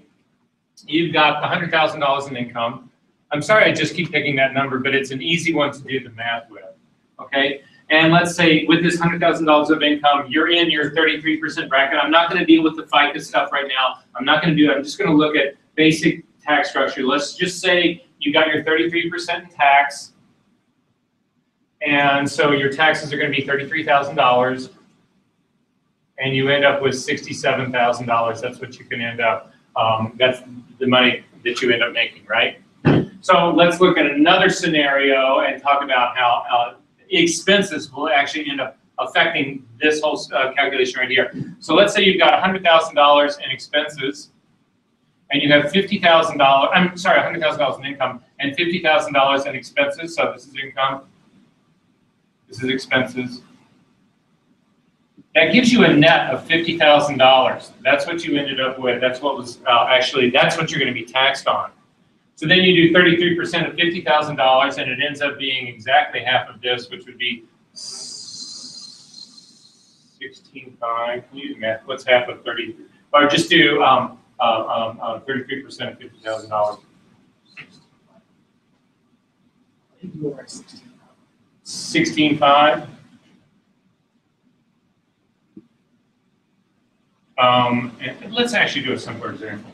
you've got $100,000 in income. I'm sorry I just keep picking that number, but it's an easy one to do the math with. Okay? And let's say with this $100,000 of income, you're in your 33% bracket. I'm not going to deal with the FICA stuff right now. I'm not going to do it. I'm just going to look at basic tax structure. Let's just say you got your 33% in tax. And so your taxes are going to be $33,000 and you end up with $67,000. That's what you can end up, um, that's the money that you end up making, right? So let's look at another scenario and talk about how uh, expenses will actually end up affecting this whole uh, calculation right here. So let's say you've got $100,000 in expenses and you have $50,000, I'm sorry, $100,000 in income and $50,000 in expenses. So this is income, this is expenses. That gives you a net of fifty thousand dollars. That's what you ended up with. That's what was uh, actually. That's what you're going to be taxed on. So then you do thirty-three percent of fifty thousand dollars, and it ends up being exactly half of this, which would be sixteen five. Can you do math? What's half of thirty? Or just do um, uh, um, uh, thirty-three percent of fifty thousand dollars. You were at sixteen. Sixteen five. Um, and let's actually do a simpler example.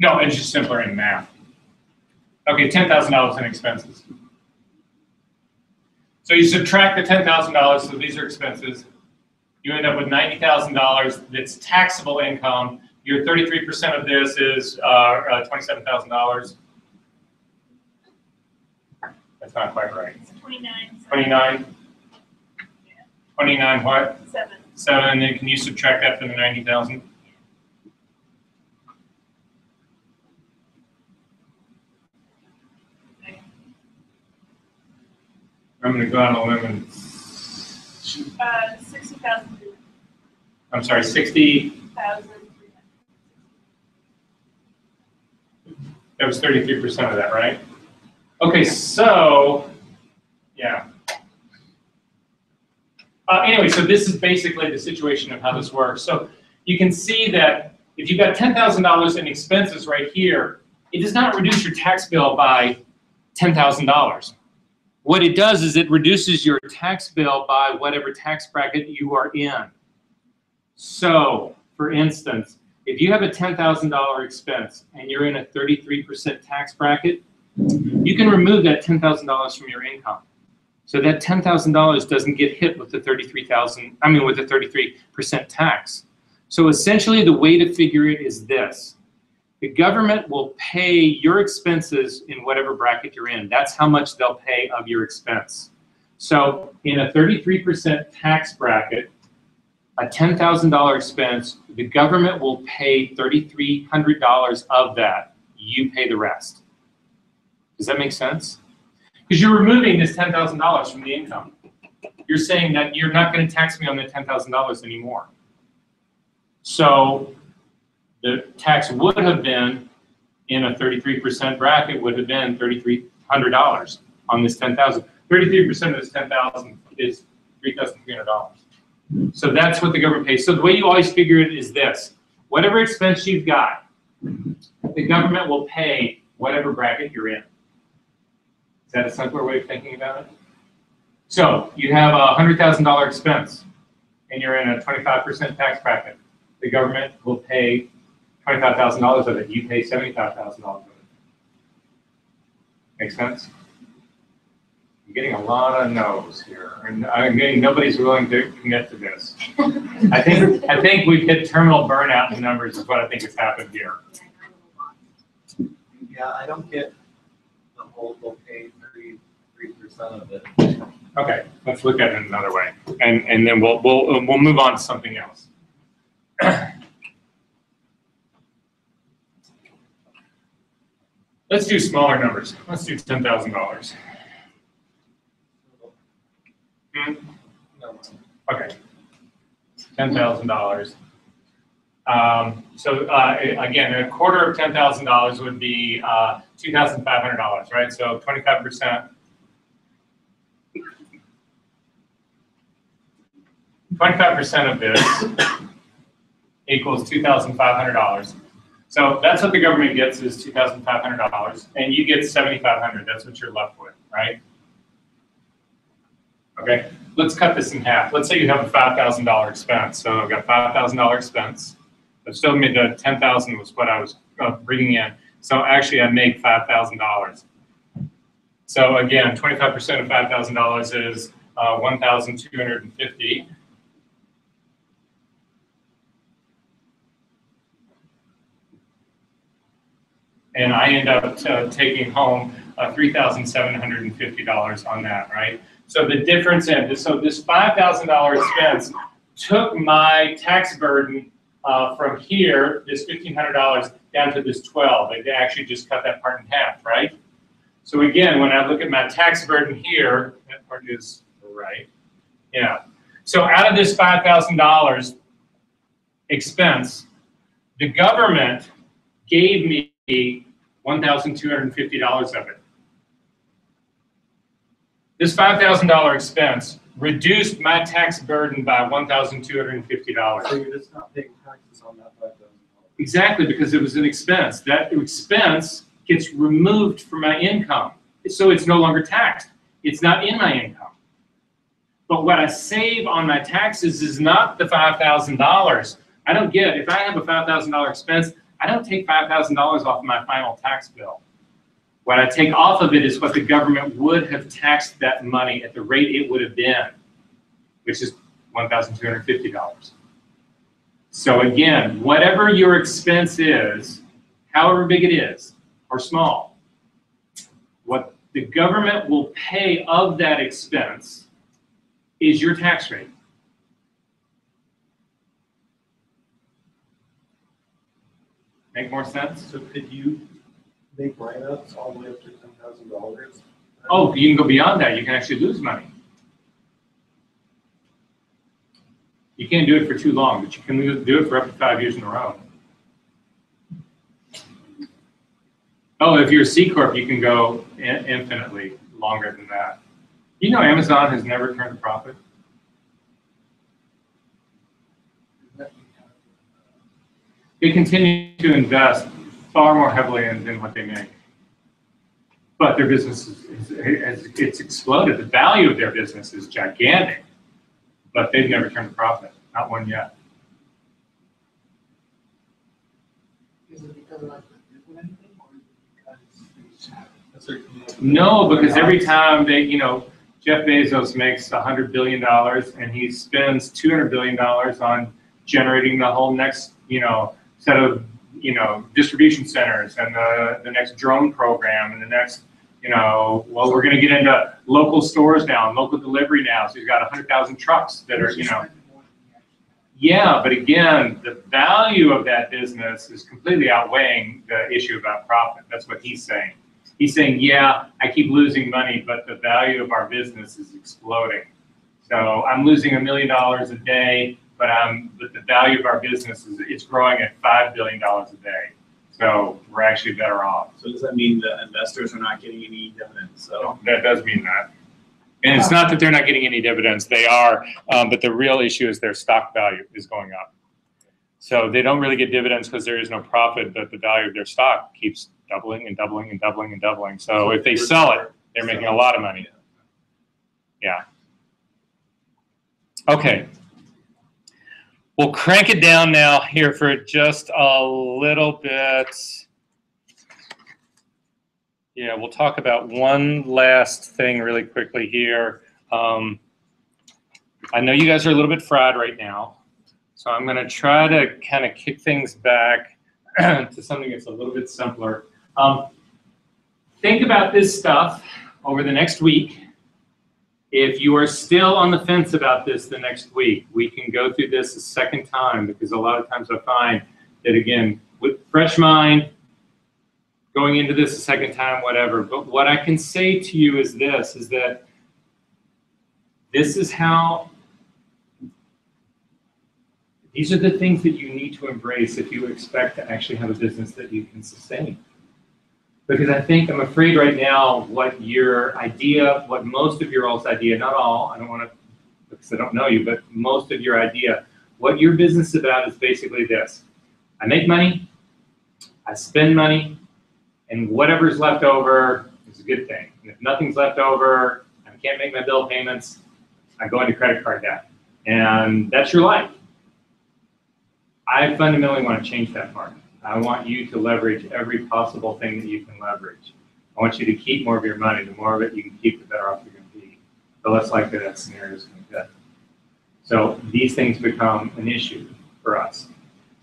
No, it's just simpler in math. Okay, $10,000 in expenses. So you subtract the $10,000, so these are expenses. You end up with $90,000 that's taxable income. Your 33% of this is uh, uh, $27,000. That's not quite right. 29. 29. Yeah. 29 what? 7. 7, and then can you subtract that from the 90,000? I'm going to go out on a limb and. Uh, sixty thousand. I'm sorry, 60. That was 33% of that, right? Okay, so, yeah. Uh, anyway, so this is basically the situation of how this works. So you can see that if you've got $10,000 in expenses right here, it does not reduce your tax bill by $10,000. What it does is it reduces your tax bill by whatever tax bracket you are in. So, for instance, if you have a ten thousand dollar expense and you're in a thirty-three percent tax bracket, you can remove that ten thousand dollars from your income. So that ten thousand dollars doesn't get hit with the thirty-three thousand, I mean, with the thirty-three percent tax. So essentially, the way to figure it is this. The government will pay your expenses in whatever bracket you're in. That's how much they'll pay of your expense. So in a thirty-three percent tax bracket, a ten thousand dollar expense, the government will pay thirty-three hundred dollars of that. You pay the rest. Does that make sense? Because you're removing this ten thousand dollars from the income. You're saying that you're not going to tax me on the ten thousand dollars anymore. So the tax would have been in a thirty-three percent bracket would have been thirty-three hundred dollars on this ten thousand. Thirty-three percent of this ten thousand is three thousand three hundred dollars. So that's what the government pays. So the way you always figure it is this, whatever expense you've got, the government will pay whatever bracket you're in. Is that a simpler way of thinking about it? So you have a hundred thousand dollar expense and you're in a twenty-five percent tax bracket. The government will pay twenty-five thousand dollars of it, you pay seventy-five thousand dollars of it. Make sense? I'm getting a lot of no's here, and I'm getting, nobody's willing to commit to this. I think, I think we've hit terminal burnout in numbers is what I think has happened here. Yeah, I don't get the whole, they'll pay thirty-three percent of it. Okay, let's look at it another way, and, and then we'll, we'll, we'll move on to something else. Let's do smaller numbers, let's do ten thousand dollars. Hmm, Okay. Ten thousand dollars. Um, so, uh, again, a quarter of ten thousand dollars would be, uh, two thousand five hundred dollars, right? So twenty-five percent. Twenty-five percent of this equals two thousand five hundred dollars. So that's what the government gets is $2,500, and you get 7500 That's what you're left with, right? Okay, let's cut this in half. Let's say you have a $5,000 expense. So I've got $5,000 expense. I've still made the 10000 was what I was uh, bringing in. So actually I made $5,000. So again, 25% of $5,000 is uh, 1,250. And I end up uh, taking home uh, three thousand seven hundred and fifty dollars on that, right? So the difference in, this, so this five thousand dollar expense took my tax burden uh, from here, this fifteen hundred dollars, down to this twelve. They actually just cut that part in half, right? So again, when I look at my tax burden here, that part is right. Yeah. So out of this five thousand dollars expense, the government gave me one thousand two hundred and fifty dollars of it. This five thousand dollar expense reduced my tax burden by one thousand two hundred and fifty dollars. So you're just not paying taxes on that five thousand dollars. Exactly, because it was an expense. That expense gets removed from my income, so it's no longer taxed. It's not in my income. But what I save on my taxes is not the five thousand dollars. I don't get, if I have a five thousand dollar expense, I don't take five thousand dollars off of my final tax bill. What I take off of it is what the government would have taxed that money at the rate it would have been, which is one thousand two hundred fifty dollars. So again, whatever your expense is, however big it is or small, what the government will pay of that expense is your tax rate. Make more sense? So could you make write-ups all the way up to ten thousand dollars? Oh, you can go beyond that. You can actually lose money. You can't do it for too long, but you can do it for up to five years in a row. Oh, if you're a C corp, you can go in- infinitely longer than that. You know, Amazon has never turned a profit. They continue to invest far more heavily in, than what they make. But their business is, is, is, it's exploded. The value of their business is gigantic, but they've never turned a profit, not one yet. Is it because of like the dividend thing or because they just have A certain- No, because every time they, you know, Jeff Bezos makes a hundred billion dollars and he spends two hundred billion dollars on generating the whole next, you know, set of, you know, distribution centers and the, the next drone program and the next, you know, well, we're gonna get into local stores now, and local delivery now, so he's got a hundred thousand trucks that are, you know. Yeah, but again, the value of that business is completely outweighing the issue about profit. That's what he's saying. He's saying, yeah, I keep losing money, but the value of our business is exploding. So I'm losing a million dollars a day, but I'm, but the value of our business is, it's growing at five billion dollars a day. So we're actually better off. So does that mean the investors are not getting any dividends? So That does mean that. And it's not that they're not getting any dividends, they are, um, but the real issue is their stock value is going up. So they don't really get dividends because there is no profit, but the value of their stock keeps doubling and doubling and doubling and doubling. So if they sell it, they're making a lot of money. Yeah. Okay. We'll crank it down now here for just a little bit. Yeah, we'll talk about one last thing really quickly here. Um, I know you guys are a little bit fried right now, so I'm going to try to kind of kick things back to something that's a little bit simpler. Um, think about this stuff over the next week. If you are still on the fence about this the next week, we can go through this a second time because a lot of times I find that again, with fresh mind, going into this a second time, whatever. But what I can say to you is this, is that this is how, these are the things that you need to embrace if you expect to actually have a business that you can sustain. Because I think, I'm afraid right now, what your idea, what most of your all's idea, not all, I don't want to, because I don't know you, but most of your idea, what your business is about is basically this. I make money, I spend money, and whatever's left over is a good thing. And if nothing's left over, I can't make my bill payments, I go into credit card debt. And that's your life. I fundamentally want to change that part. I want you to leverage every possible thing that you can leverage. I want you to keep more of your money. The more of it you can keep, the better off you're going to be. The less likely that scenario is going to get. So these things become an issue for us.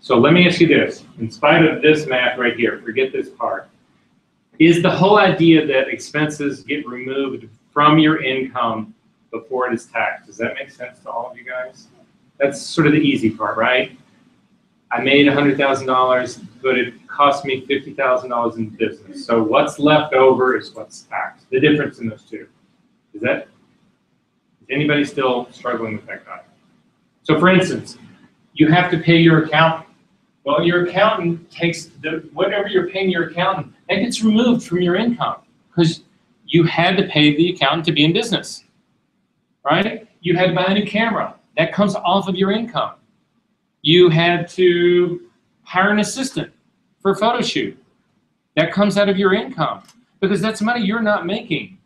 So let me ask you this. In spite of this math right here, forget this part. Is the whole idea that expenses get removed from your income before it is taxed? Does that make sense to all of you guys? That's sort of the easy part, right? I made $100,000, but it cost me $50,000 in business. So what's left over is what's taxed. The difference in those two. Is that, is anybody still struggling with that guy? So for instance, you have to pay your accountant. Well, your accountant takes the, whatever you're paying your accountant, that gets removed from your income because you had to pay the accountant to be in business, right? You had to buy a new camera. That comes off of your income. You had to hire an assistant for a photo shoot. That comes out of your income because that's money you're not making.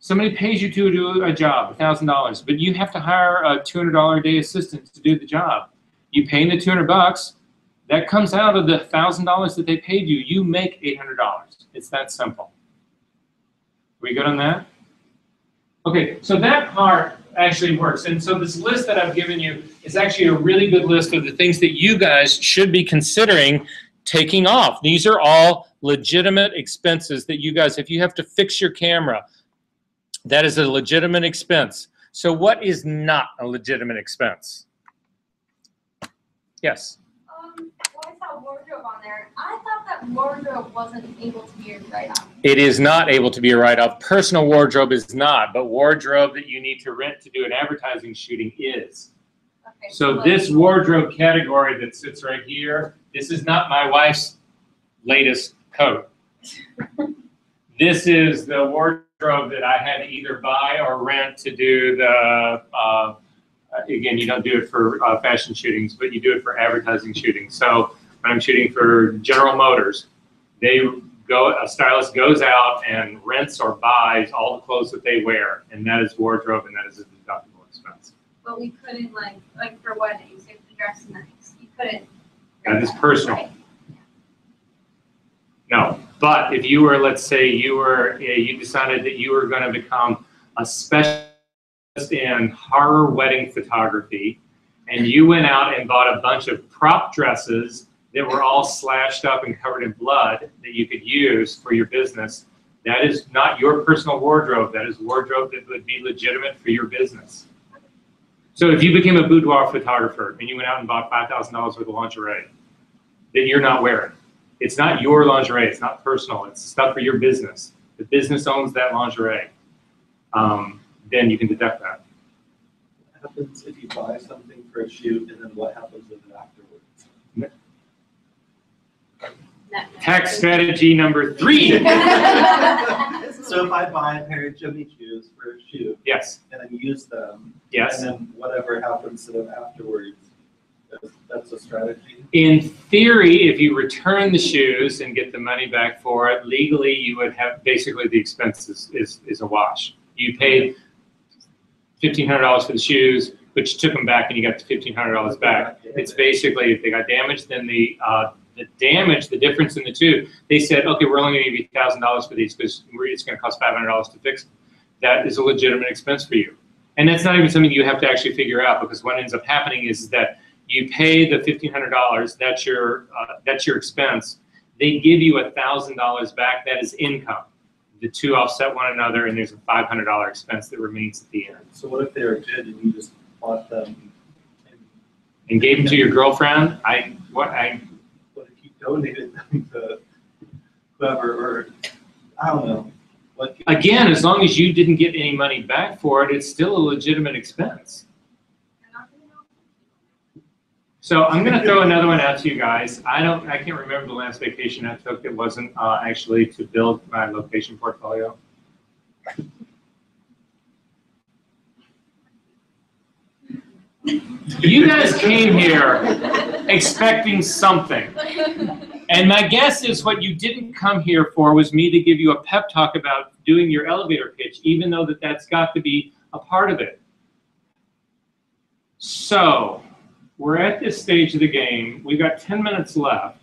Somebody pays you to do a job, $1,000, but you have to hire a $200 a day assistant to do the job. You pay the 200 bucks, that comes out of the $1,000 that they paid you. You make $800. It's that simple. Are we good on that? Okay, so that part actually works. And so this list that I've given you is actually a really good list of the things that you guys should be considering taking off. These are all legitimate expenses that you guys, if you have to fix your camera, that is a legitimate expense. So what is not a legitimate expense? Yes. Um, well, I saw wardrobe on there. I thought that wardrobe wasn't able to be a write-off. It is not able to be a write-off. Personal wardrobe is not, but wardrobe that you need to rent to do an advertising shooting is. So this wardrobe category that sits right here, this is not my wife's latest coat. This is the wardrobe that I had to either buy or rent to do the, uh, again, you don't do it for uh, fashion shootings, but you do it for advertising shootings. So when I'm shooting for General Motors, they go, a stylist goes out and rents or buys all the clothes that they wear, and that is wardrobe and that is a deductible expense. But we couldn't like, like for weddings, if the dress nice, you couldn't. That is personal. Right. No, but if you were, let's say you were, eh, you decided that you were going to become a specialist in horror wedding photography, and you went out and bought a bunch of prop dresses that were all slashed up and covered in blood that you could use for your business, that is not your personal wardrobe. That is wardrobe that would be legitimate for your business. So if you became a boudoir photographer and you went out and bought $5,000 worth of lingerie that you're not wearing, it's not your lingerie. It's not personal. It's stuff for your business. The business owns that lingerie. Um, then you can deduct that. What happens if you buy something for a shoot and then what happens with it afterwards? Net- net. Tax strategy number three. So if I buy a pair of Jimmy Choos for a shoe Yes, and then use them, yes. and then whatever happens to them afterwards, that's, that's a strategy. In theory, if you return the shoes and get the money back for it, legally, you would have, basically, the expense is, is, is a wash. You paid fifteen hundred dollars for the shoes, but you took them back and you got the fifteen hundred dollars back. It's basically, if they got damaged, then the, uh, the damage, the difference in the two, they said, okay, we're only gonna give you thousand dollars for these, because it's gonna cost five hundred dollars to fix them. That is a legitimate expense for you. And that's not even something you have to actually figure out, because what ends up happening is that you pay the fifteen hundred dollars, that's your, uh, that's your expense. They give you a thousand dollars back, that is income. The two offset one another, and there's a five hundred dollar expense that remains at the end. So what if they are good and you just bought them? and gave them to your girlfriend, I, what, I, What if you donated them to whoever, or, I don't know, what? again, as long as you didn't get any money back for it, it's still a legitimate expense. So I'm gonna throw another one out to you guys. I don't, I can't remember the last vacation I took that wasn't, uh, actually to build my location portfolio. You guys came here expecting something. And my guess is what you didn't come here for was me to give you a pep talk about doing your elevator pitch, even though that that's got to be a part of it. So, we're at this stage of the game. We've got 10 minutes left.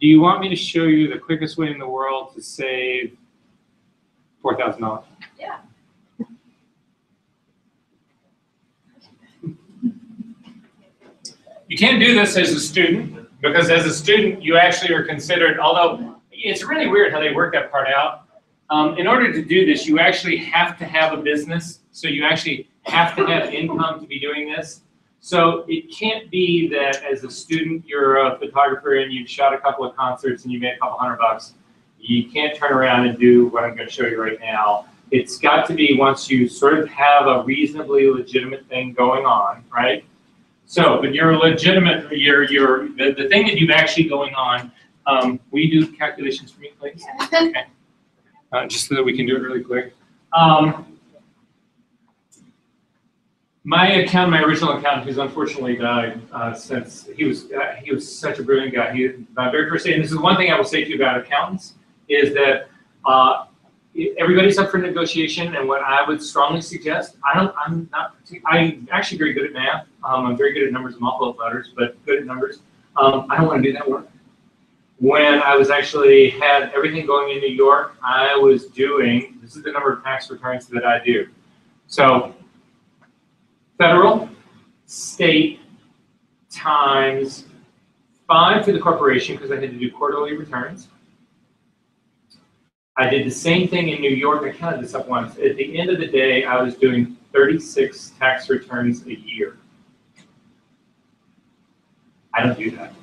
Do you want me to show you the quickest way in the world to save $4,000? Yeah. You can't do this as a student because as a student, you actually are considered, although it's really weird how they work that part out. Um, in order to do this, you actually have to have a business. So you actually have to have income to be doing this. So it can't be that as a student, you're a photographer and you've shot a couple of concerts and you made a couple hundred bucks. You can't turn around and do what I'm going to show you right now. It's got to be once you sort of have a reasonably legitimate thing going on, right? So, but you're legitimate, you're, you're, the, the thing that you've actually going on, um, will you do calculations for me, please? Okay. Uh, just so that we can do it really quick. Um, my account, my original account, who's unfortunately died, uh, since, he was, uh, he was such a brilliant guy. He, my very first day, and this is one thing I will say to you about accountants, is that, uh, everybody's up for negotiation, and what I would strongly suggest, I don't, I'm not, I'm actually very good at math. Um, I'm very good at numbers and envelope letters, but good at numbers. Um, I don't want to do that work. When I was actually had everything going in New York, I was doing, this is the number of tax returns that I do. So, federal, state, times five for the corporation, because I had to do quarterly returns. I did the same thing in New York. I counted this up once. At the end of the day, I was doing 36 tax returns a year. I don't do that.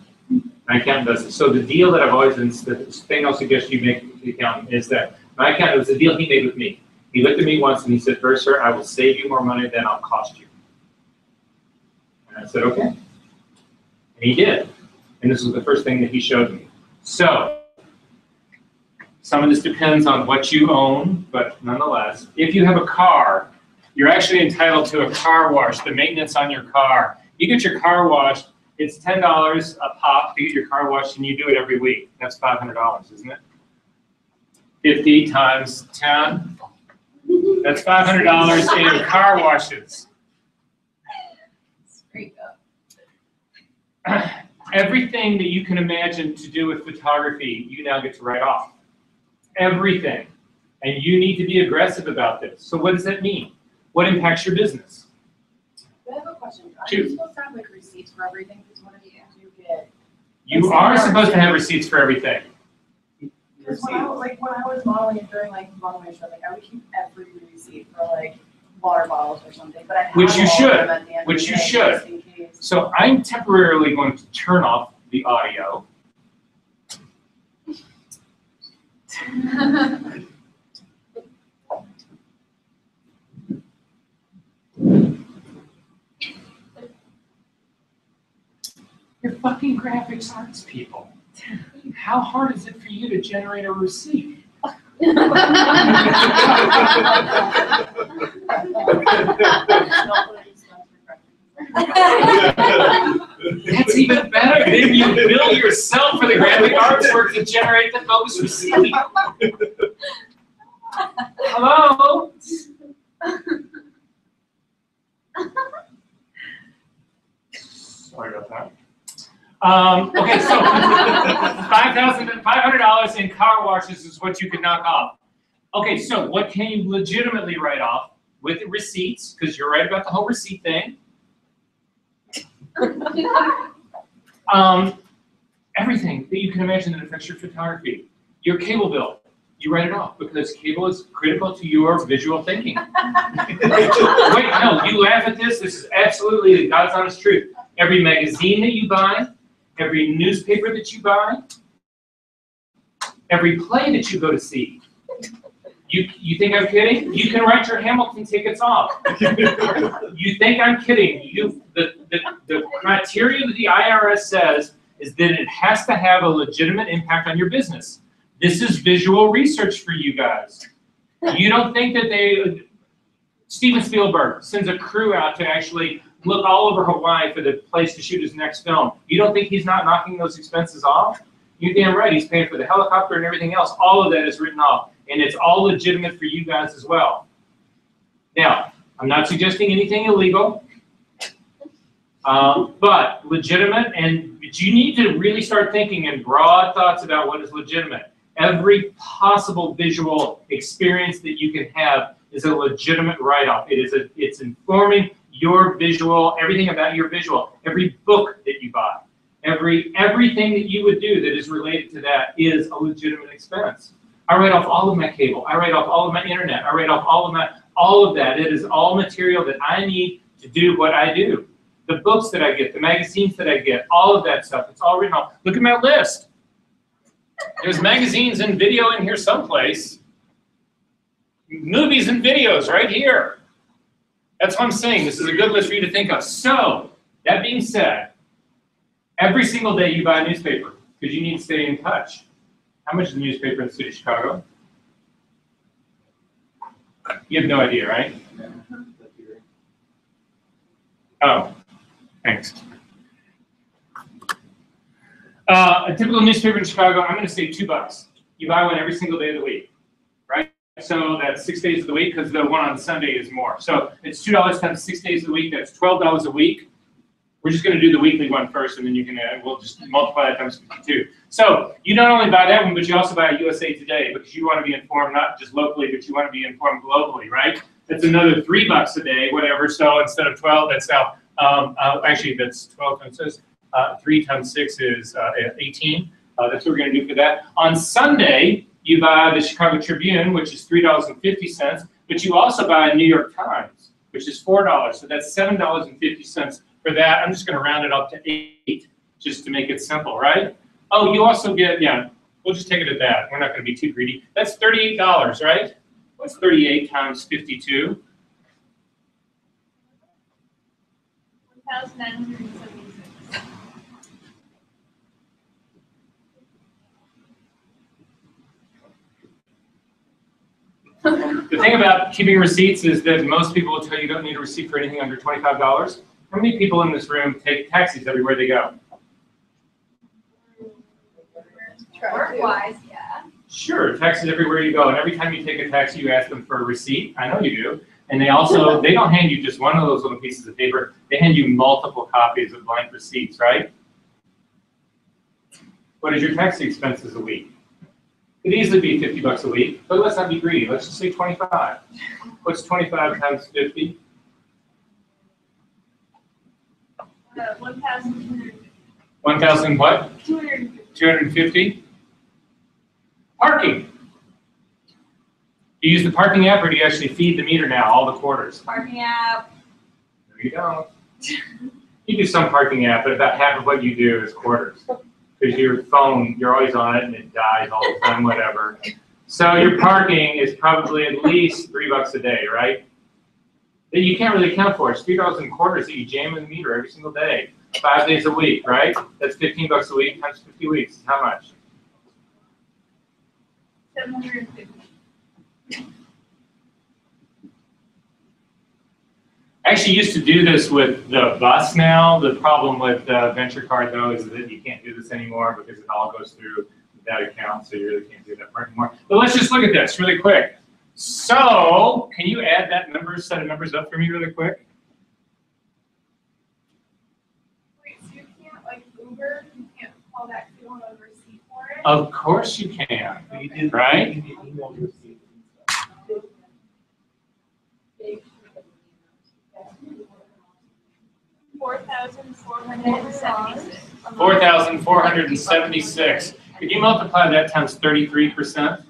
My accountant does it. So the deal that I've always, the thing I'll suggest you make with the accountant is that my accountant, was a deal he made with me. He looked at me once and he said, first, sir, I will save you more money than I'll cost you. And I said, okay. And he did. And this was the first thing that he showed me. So, some of this depends on what you own, but nonetheless, if you have a car, you're actually entitled to a car wash, the maintenance on your car. You get your car washed, it's ten dollars a pop to get your car washed, and you do it every week. That's five hundred dollars, isn't it? Fifty times ten, that's five hundred dollars in car washes. Everything that you can imagine to do with photography, you now get to write off. Everything. And you need to be aggressive about this. So what does that mean? What impacts your business? I have a question. Are Shoot. you supposed to have like receipts for everything? Because what if you do get? You are supposed to have receipts for everything. Because when I was like, when I was modeling and during like modeling show, like I would keep every receipt for like water bottles or something, but I have Which you of should. them at the end of Which you should. just in case. So I'm temporarily going to turn off the audio. You're fucking graphics arts people. how hard is it for you to generate a receipt? That's even better. Then you bill yourself for the graphic artwork to generate the most receipt. Hello? Sorry about that. Um, okay, so five thousand, five hundred dollars in car washes is what you can knock off. Okay, so what can you legitimately write off with receipts, because you're right about the whole receipt thing. Um, everything that you can imagine that affects your photography. Your cable bill, you write it off because cable is critical to your visual thinking. Wait, no, you laugh at this. This is absolutely the God's honest truth. Every magazine that you buy, every newspaper that you buy, every play that you go to see. You, you think I'm kidding? You can write your Hamilton tickets off. You think I'm kidding? You, the, the, the criteria that the IRS says is that it has to have a legitimate impact on your business. This is visual research for you guys. You don't think that they, Steven Spielberg sends a crew out to actually look all over Hawaii for the place to shoot his next film. You don't think he's not knocking those expenses off? You're damn right, he's paying for the helicopter and everything else. All of that is written off, and it's all legitimate for you guys as well. Now, I'm not suggesting anything illegal, um, but legitimate, and you need to really start thinking in broad thoughts about what is legitimate. Every possible visual experience that you can have is a legitimate write-off. It is a, it's informing your visual, everything about your visual. Every book that you buy, every everything that you would do that is related to that is a legitimate expense. I write off all of my cable. I write off all of my internet. I write off all of my all of that. It is all material that I need to do what I do. The books that I get, the magazines that I get, all of that stuff. It's all written off. Look at my list. There's magazines and video in here someplace. Movies and videos right here. That's what I'm saying. This is a good list for you to think of. So, that being said, every single day you buy a newspaper because you need to stay in touch. How much is a newspaper in the city of Chicago? You have no idea, right? Oh, thanks. Uh, a typical newspaper in Chicago, I'm going to say two bucks. You buy one every single day of the week, right? So that's six days of the week because the one on Sunday is more. So it's two dollars times six days of the week. That's twelve dollars a week. We're just going to do the weekly one first, and then you can uh, we'll just multiply that times fifty-two. So you not only buy that one, but you also buy USA Today because you want to be informed not just locally, but you want to be informed globally, right? That's another three bucks a day, whatever. So instead of twelve, that's now um, uh, actually that's twelve times six. Uh, three times six is uh, 18. Uh, that's what we're going to do for that. On Sunday, you buy the Chicago Tribune, which is $3.50, but you also buy New York Times, which is $4. So that's $7.50 for that. I'm just going to round it up to 8 just to make it simple, right? Oh, you also get, yeah, we'll just take it at that. We're not going to be too greedy. That's $38, right? What's 38 times 52? One thousand nine hundred and seventy-six. The thing about keeping receipts is that most people will tell you you don't need a receipt for anything under twenty-five dollars. How many people in this room take taxis everywhere they go? Work-wise, yeah. Sure, taxis everywhere you go, and every time you take a taxi, you ask them for a receipt. I know you do. And they also, they don't hand you just one of those little pieces of paper. They hand you multiple copies of blank receipts, right? What is your taxi expenses a week? It'd easily be fifty bucks a week, but let's not be greedy. Let's just say twenty-five. What's twenty-five times fifty? Uh, one thousand two hundred, One thousand what? two hundred and fifty. Two hundred and fifty? Parking. Do you use the parking app or do you actually feed the meter now, all the quarters? Parking app, No, you don't. You do some parking app, but about half of what you do is quarters. Because your phone, you're always on it and it dies all the time, whatever. So your parking is probably at least three bucks a day, right? That you can't really account for. It's three dollars and quarters that you jam in the meter every single day, five days a week, right? That's fifteen bucks a week times fifty weeks. How much? seven hundred and fifty. I actually used to do this with the bus now. The problem with uh, Ventra Card though is that you can't do this anymore because it all goes through that account, so you really can't do that part anymore. But let's just look at this really quick. So, can you add that number, set of numbers up for me really quick? Wait, so you can't, like Uber, you can't call that, you don't have a receipt for it? Of course you can. You Right? you did email receipts and stuff. Four thousand four hundred and seventy-six. Four thousand four hundred and seventy-six. Could you multiply that times thirty-three percent?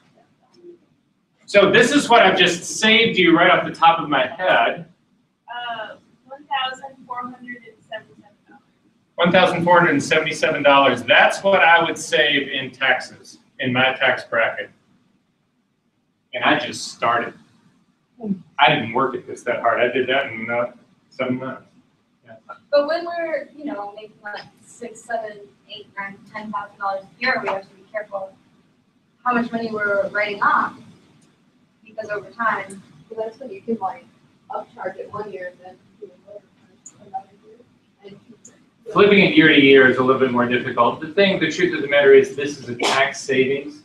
So this is what I've just saved you right off the top of my head. Uh, one thousand four hundred and seventy-seven dollars. One thousand four hundred and seventy-seven dollars. That's what I would save in taxes, in my tax bracket. And I just started. I didn't work at this that hard. I did that in uh, seven months. But when we're, you know, making like six, seven, eight, nine, ten thousand dollars a year, we have to be careful how much money we're writing off. Because over time, So that's when you can like upcharge it one year and then do it later another year. and keep it- Flipping it year to year is a little bit more difficult. The thing, the truth of the matter is, this is a tax savings.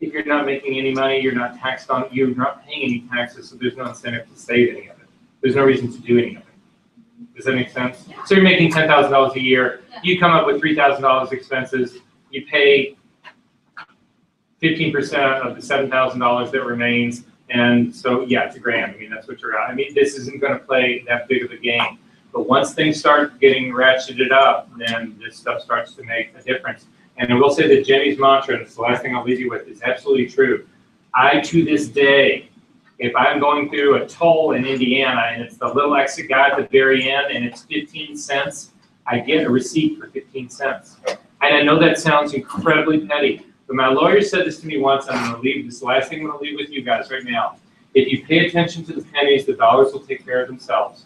If you're not making any money, you're not taxed on, you're not paying any taxes, so there's no incentive to save any of it. There's no reason to do any of it. Does that make sense? So you're making ten thousand dollars a year, you come up with three thousand dollars expenses, you pay fifteen percent of the seven thousand dollars that remains, and so, yeah, it's a grand, I mean, that's what you're, I mean, this isn't gonna play that big of a game. But once things start getting ratcheted up, then this stuff starts to make a difference. And I will say that Jenny's mantra, and it's the last thing I'll leave you with, is absolutely true. I, to this day, if I'm going through a toll in Indiana and it's the little exit guy at the very end and it's fifteen cents, I get a receipt for fifteen cents. And I know that sounds incredibly petty, but my lawyer said this to me once, I'm gonna leave, this last thing I'm gonna leave with you guys right now. If you pay attention to the pennies, the dollars will take care of themselves.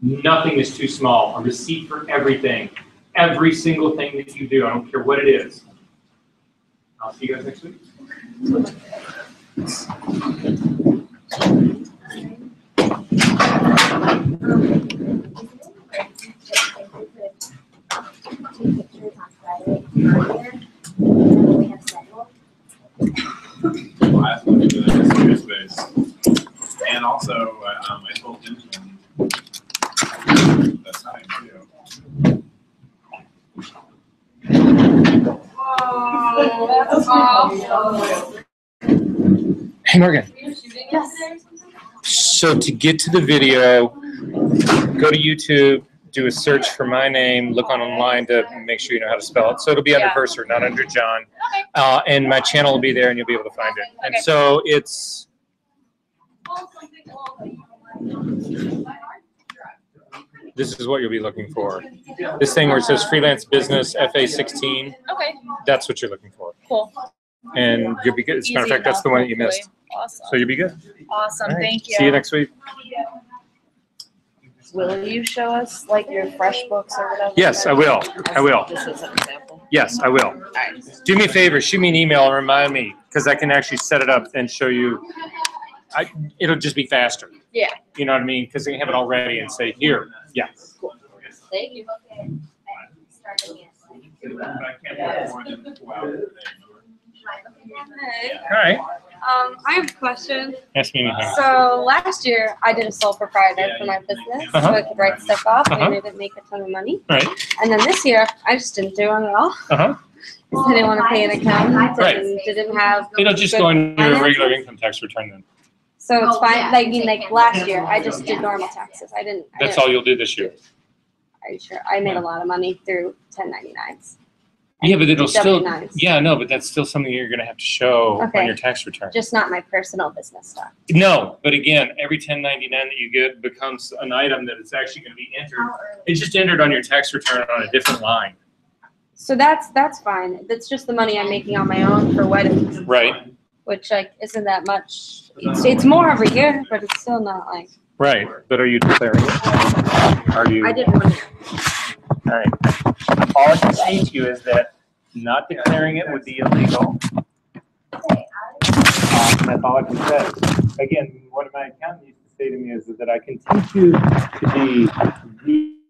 Nothing is too small. A receipt for everything. Every single thing that you do. I don't care what it is. I'll see you guys next week. Take pictures on Friday earlier, and then we have scheduled. Well, I thought we did that in studio space. And also, uh, um, I told Jim that's time too. whoa, that's awful. Hey, Morgan. Were you shooting yesterday or something? So to get to the video, go to YouTube, do a search for my name, look on online to make sure you know how to spell it. So it'll be under Yeah. Verser, not under John. Okay. Uh, and my channel will be there and you'll be able to find it. And Okay. so it's, Well, something old that you like. this is what you'll be looking for. This thing where it says freelance business FA sixteen, Okay, that's what you're looking for. cool. And you'll be good. As a matter of fact, that's the one that you missed. Awesome, So you'll be good. awesome, right. thank you. See you next week. Will you show us like your FreshBooks or whatever? Yes, I will. I will. Just as an example. Yes, I will. Alright. Do me a favor, shoot me an email and remind me, because I can actually set it up and show you. I, it'll just be faster. Yeah. You know what I mean? Because they can have it all ready and say, here, yeah. Thank you. Okay. I can't put more than two hours a day. Hey, All right. Um, I have a question. Ask me anything. So last year, I did a sole proprietor for my business, so Uh-huh. I could write stuff off, and Uh-huh. I didn't make a ton of money. Right. And then this year, I just didn't do it at all. Uh-huh. I didn't want to pay an accountant, Right. and didn't have. It'll just good go in your regular income tax return then. So it's Oh, fine, yeah, like, I mean, like, last year, I just did normal taxes, I didn't. I That's didn't- all you'll do this year. Are you sure? I made a lot of money through ten ninety-nines. Yeah, but it'll still, W-9s. yeah, no, but that's still something you're gonna have to show on Okay. your tax return. Just not my personal business stuff. No, but again, every ten ninety-nine that you get becomes an item that it's actually gonna be entered. It's just entered on your tax return on a different line. So that's, that's fine. That's just the money I'm making on my own for weddings, Right, which like isn't that much. It's, it's more every year, but it's still not like, right. But are you declaring? it? Are you? I did one year. All right. All I can say to you is that Not declaring it would be illegal. And that's all I can say. Again, what my accountant used to say to me is that I can teach you to be the